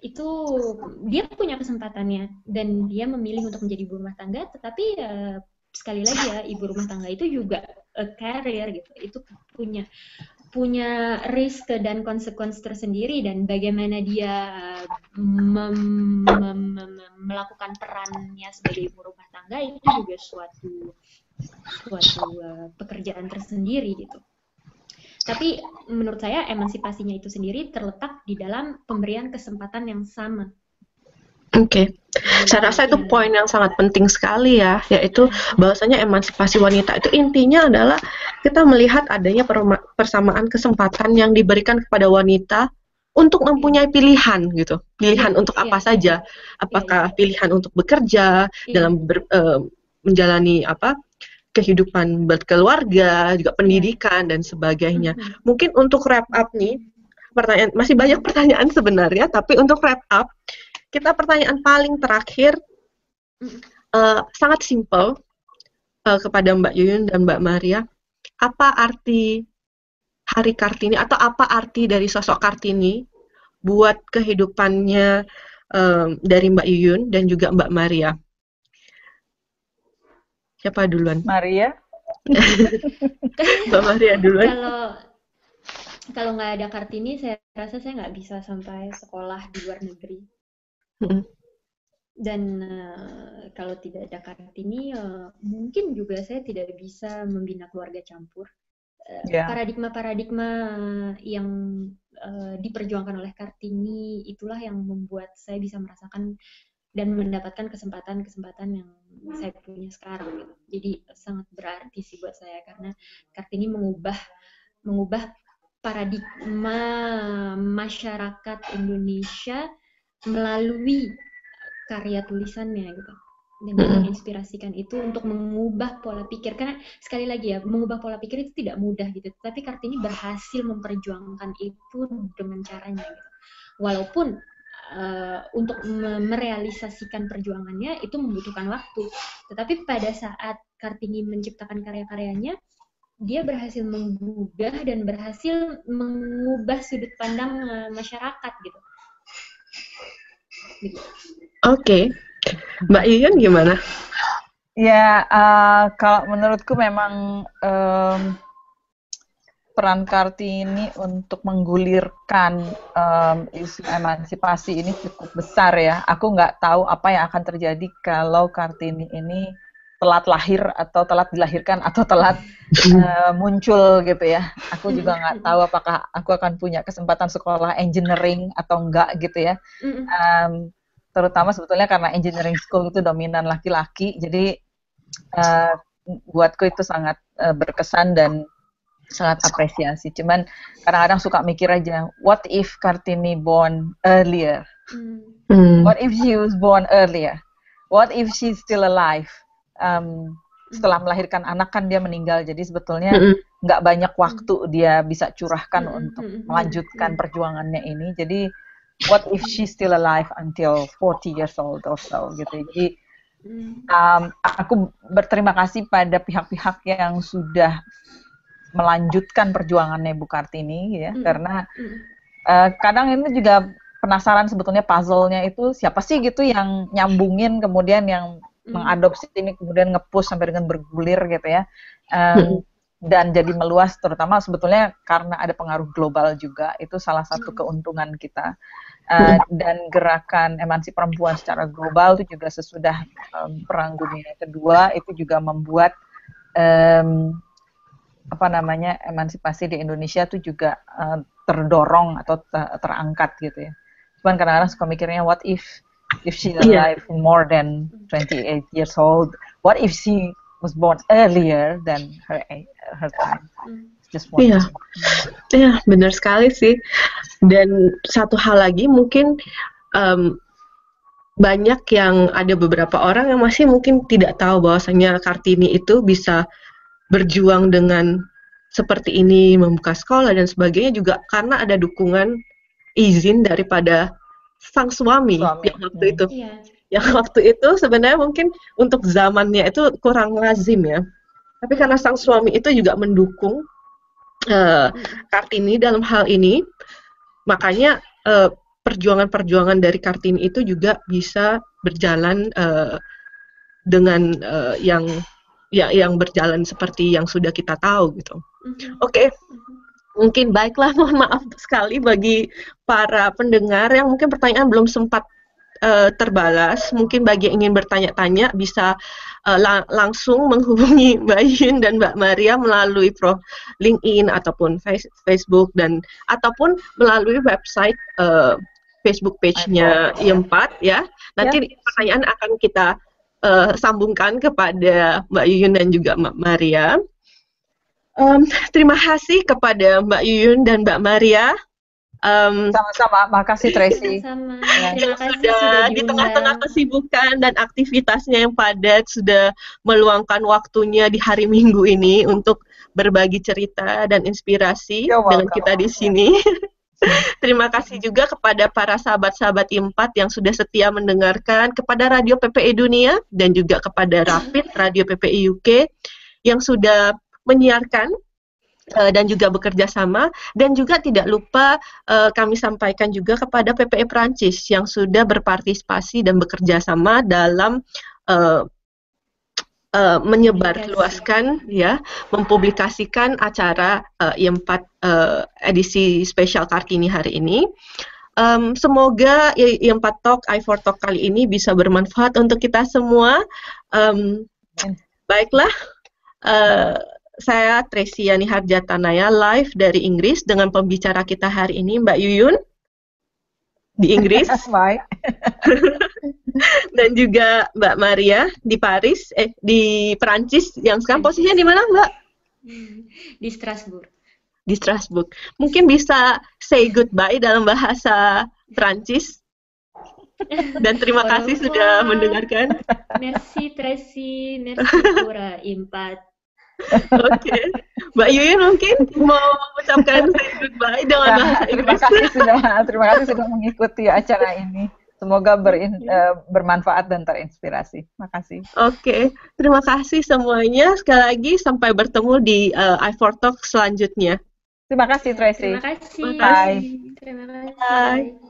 itu dia punya kesempatannya dan dia memilih untuk menjadi ibu rumah tangga tetapi eh, sekali lagi ya ibu rumah tangga itu juga a career gitu itu punya punya risk dan konsekuensi tersendiri dan bagaimana dia mem- mem- melakukan perannya sebagai ibu rumah tangga itu juga suatu suatu eh, pekerjaan tersendiri gitu. Tapi menurut saya emansipasinya itu sendiri terletak di dalam pemberian kesempatan yang sama. Oke, saya rasa itu Iya. poin yang sangat penting sekali ya, yaitu bahwasanya emansipasi wanita itu intinya adalah kita melihat adanya persamaan kesempatan yang diberikan kepada wanita untuk mempunyai pilihan gitu, pilihan Iya, untuk iya, apa saja, apakah pilihan untuk bekerja Iya. dalam ber- eh, menjalani apa kehidupan berkeluarga, juga pendidikan dan sebagainya. Mungkin untuk wrap up nih, pertanyaan masih banyak pertanyaan sebenarnya, tapi untuk wrap up, kita pertanyaan paling terakhir eh, sangat simpel eh, kepada Mbak Yuyun dan Mbak Maria. Apa arti Hari Kartini atau apa arti dari sosok Kartini buat kehidupannya em, dari Mbak Yuyun dan juga Mbak Maria? Siapa duluan? Maria, Mbak Maria duluan. Kalau kalau nggak ada Kartini, saya rasa saya nggak bisa sampai sekolah di luar negeri. Dan eh, kalau tidak ada Kartini, eh, mungkin juga saya tidak bisa membina keluarga campur. Eh, Ya. Paradigma-paradigma yang eh, diperjuangkan oleh Kartini itulah yang membuat saya bisa merasakan dan mendapatkan kesempatan-kesempatan yang saya punya sekarang gitu. Jadi sangat berarti sih buat saya karena Kartini mengubah mengubah paradigma masyarakat Indonesia melalui karya tulisannya gitu. Dengan menginspirasikan itu untuk mengubah pola pikir. Karena sekali lagi ya mengubah pola pikir itu tidak mudah gitu. Tapi kartini berhasil memperjuangkan itu dengan caranya gitu. Walaupun uh, untuk merealisasikan perjuangannya itu membutuhkan waktu. Tetapi pada saat kartini menciptakan karya-karyanya dia berhasil menggugah dan berhasil mengubah sudut pandang uh, masyarakat gitu. Oke, okay. Mbak Iyan gimana? Ya, uh, kalau menurutku memang um, peran Kartini untuk menggulirkan um, isu emansipasi ini cukup besar ya. Aku nggak tahu apa yang akan terjadi kalau Kartini ini telat lahir atau telat dilahirkan atau telat uh, muncul gitu ya. Aku juga nggak tahu apakah aku akan punya kesempatan sekolah engineering atau enggak gitu ya. Um, terutama sebetulnya karena engineering school itu dominan laki-laki jadi uh, buatku itu sangat uh, berkesan dan sangat apresiasi. Cuman kadang-kadang suka mikir aja what if Kartini born earlier? Mm. what if she was born earlier? What if she's still alive um, setelah melahirkan anak kan dia meninggal jadi sebetulnya nggak banyak waktu dia bisa curahkan untuk melanjutkan perjuangannya ini. Jadi what if she's still alive until 40 years old or so gitu. Jadi um, aku berterima kasih pada pihak-pihak yang sudah melanjutkan perjuangannya Bu Kartini ya. Mm. karena uh, kadang ini juga penasaran sebetulnya puzzle-nya itu siapa sih gitu yang nyambungin kemudian yang. Mengadopsi ini kemudian ngepush sampai dengan bergulir gitu ya. Um, dan jadi meluas terutama sebetulnya karena ada pengaruh global juga itu salah satu keuntungan kita. Uh, dan gerakan emansi perempuan secara global itu juga sesudah um, perang dunia kedua itu juga membuat um, apa namanya emansipasi di Indonesia itu juga uh, terdorong atau terangkat gitu ya. Cuman kadang-kadang suka mikirnya what if if she iya. alive yeah. more than 28 years old, what if she was born earlier than her her time. Just Iya, iya benar sekali sih. Dan satu hal lagi mungkin um, banyak yang ada beberapa orang yang masih mungkin tidak tahu bahwasanya Kartini itu bisa berjuang dengan seperti ini membuka sekolah dan sebagainya juga karena ada dukungan izin daripada sang suami, suami. yang waktu itu. Yeah yang waktu itu sebenarnya mungkin untuk zamannya itu kurang lazim ya. Tapi karena sang suami itu juga mendukung uh, Kartini dalam hal ini, makanya perjuangan perjuangan-perjuangan dari Kartini itu juga bisa berjalan uh, dengan uh, yang ya yang berjalan seperti yang sudah kita tahu gitu. Mm-hmm. Oke. Okay. Mm-hmm. Mungkin baiklah mohon maaf sekali bagi para pendengar yang mungkin pertanyaan belum sempat uh, terbalas. Mungkin bagi yang ingin bertanya-tanya bisa uh, lang langsung menghubungi Mbak Yun dan Mbak Maria melalui pro LinkedIn ataupun face Facebook dan ataupun melalui website uh, Facebook page-nya I4 ya. Nanti ya. pertanyaan akan kita uh, sambungkan kepada Mbak Yun dan juga Mbak Maria. Um, terima kasih kepada Mbak Yun dan Mbak Maria Um, Sama-sama, makasih Tracy. Sama-sama. Ya. Terima kasih sudah, sudah di tengah-tengah kesibukan dan aktivitasnya yang padat sudah meluangkan waktunya di hari Minggu ini untuk berbagi cerita dan inspirasi dengan kita di sini. Terima kasih juga kepada para sahabat-sahabat IMPAT yang sudah setia mendengarkan, kepada Radio PPI Dunia dan juga kepada Rapid Radio PPI UK yang sudah menyiarkan uh, dan juga bekerja sama dan juga tidak lupa uh, kami sampaikan juga kepada PPE Prancis yang sudah berpartisipasi dan bekerja sama dalam uh, uh, menyebarluaskan ya mempublikasikan acara uh, I4 uh, edisi spesial Kartini hari ini. Um, semoga I4 Talk, I4 Talk kali ini bisa bermanfaat untuk kita semua. Um, baiklah. Uh, saya Tracy Yani Harjatanaya live dari Inggris dengan pembicara kita hari ini Mbak Yuyun di Inggris. Dan juga Mbak Maria di Paris, eh di Perancis. Yang sekarang posisinya di mana Mbak? Hmm, Di Strasbourg. Di Strasbourg. Mungkin bisa say goodbye dalam bahasa Perancis. Dan terima kasih sudah mendengarkan. Merci Tracy, merci pour euh, Impact. Oke, Mbak Yuyun mungkin mau mengucapkan goodbye dengan Nah, bahasa terima Inggris. kasih sudah terima kasih sudah mengikuti acara ini. Semoga berin- eh, bermanfaat dan terinspirasi. Makasih. Oke, terima kasih semuanya. Sekali lagi sampai bertemu di uh, i4 Talk selanjutnya. Terima kasih Tracy. Terima kasih. Bye. Terima kasih. Bye.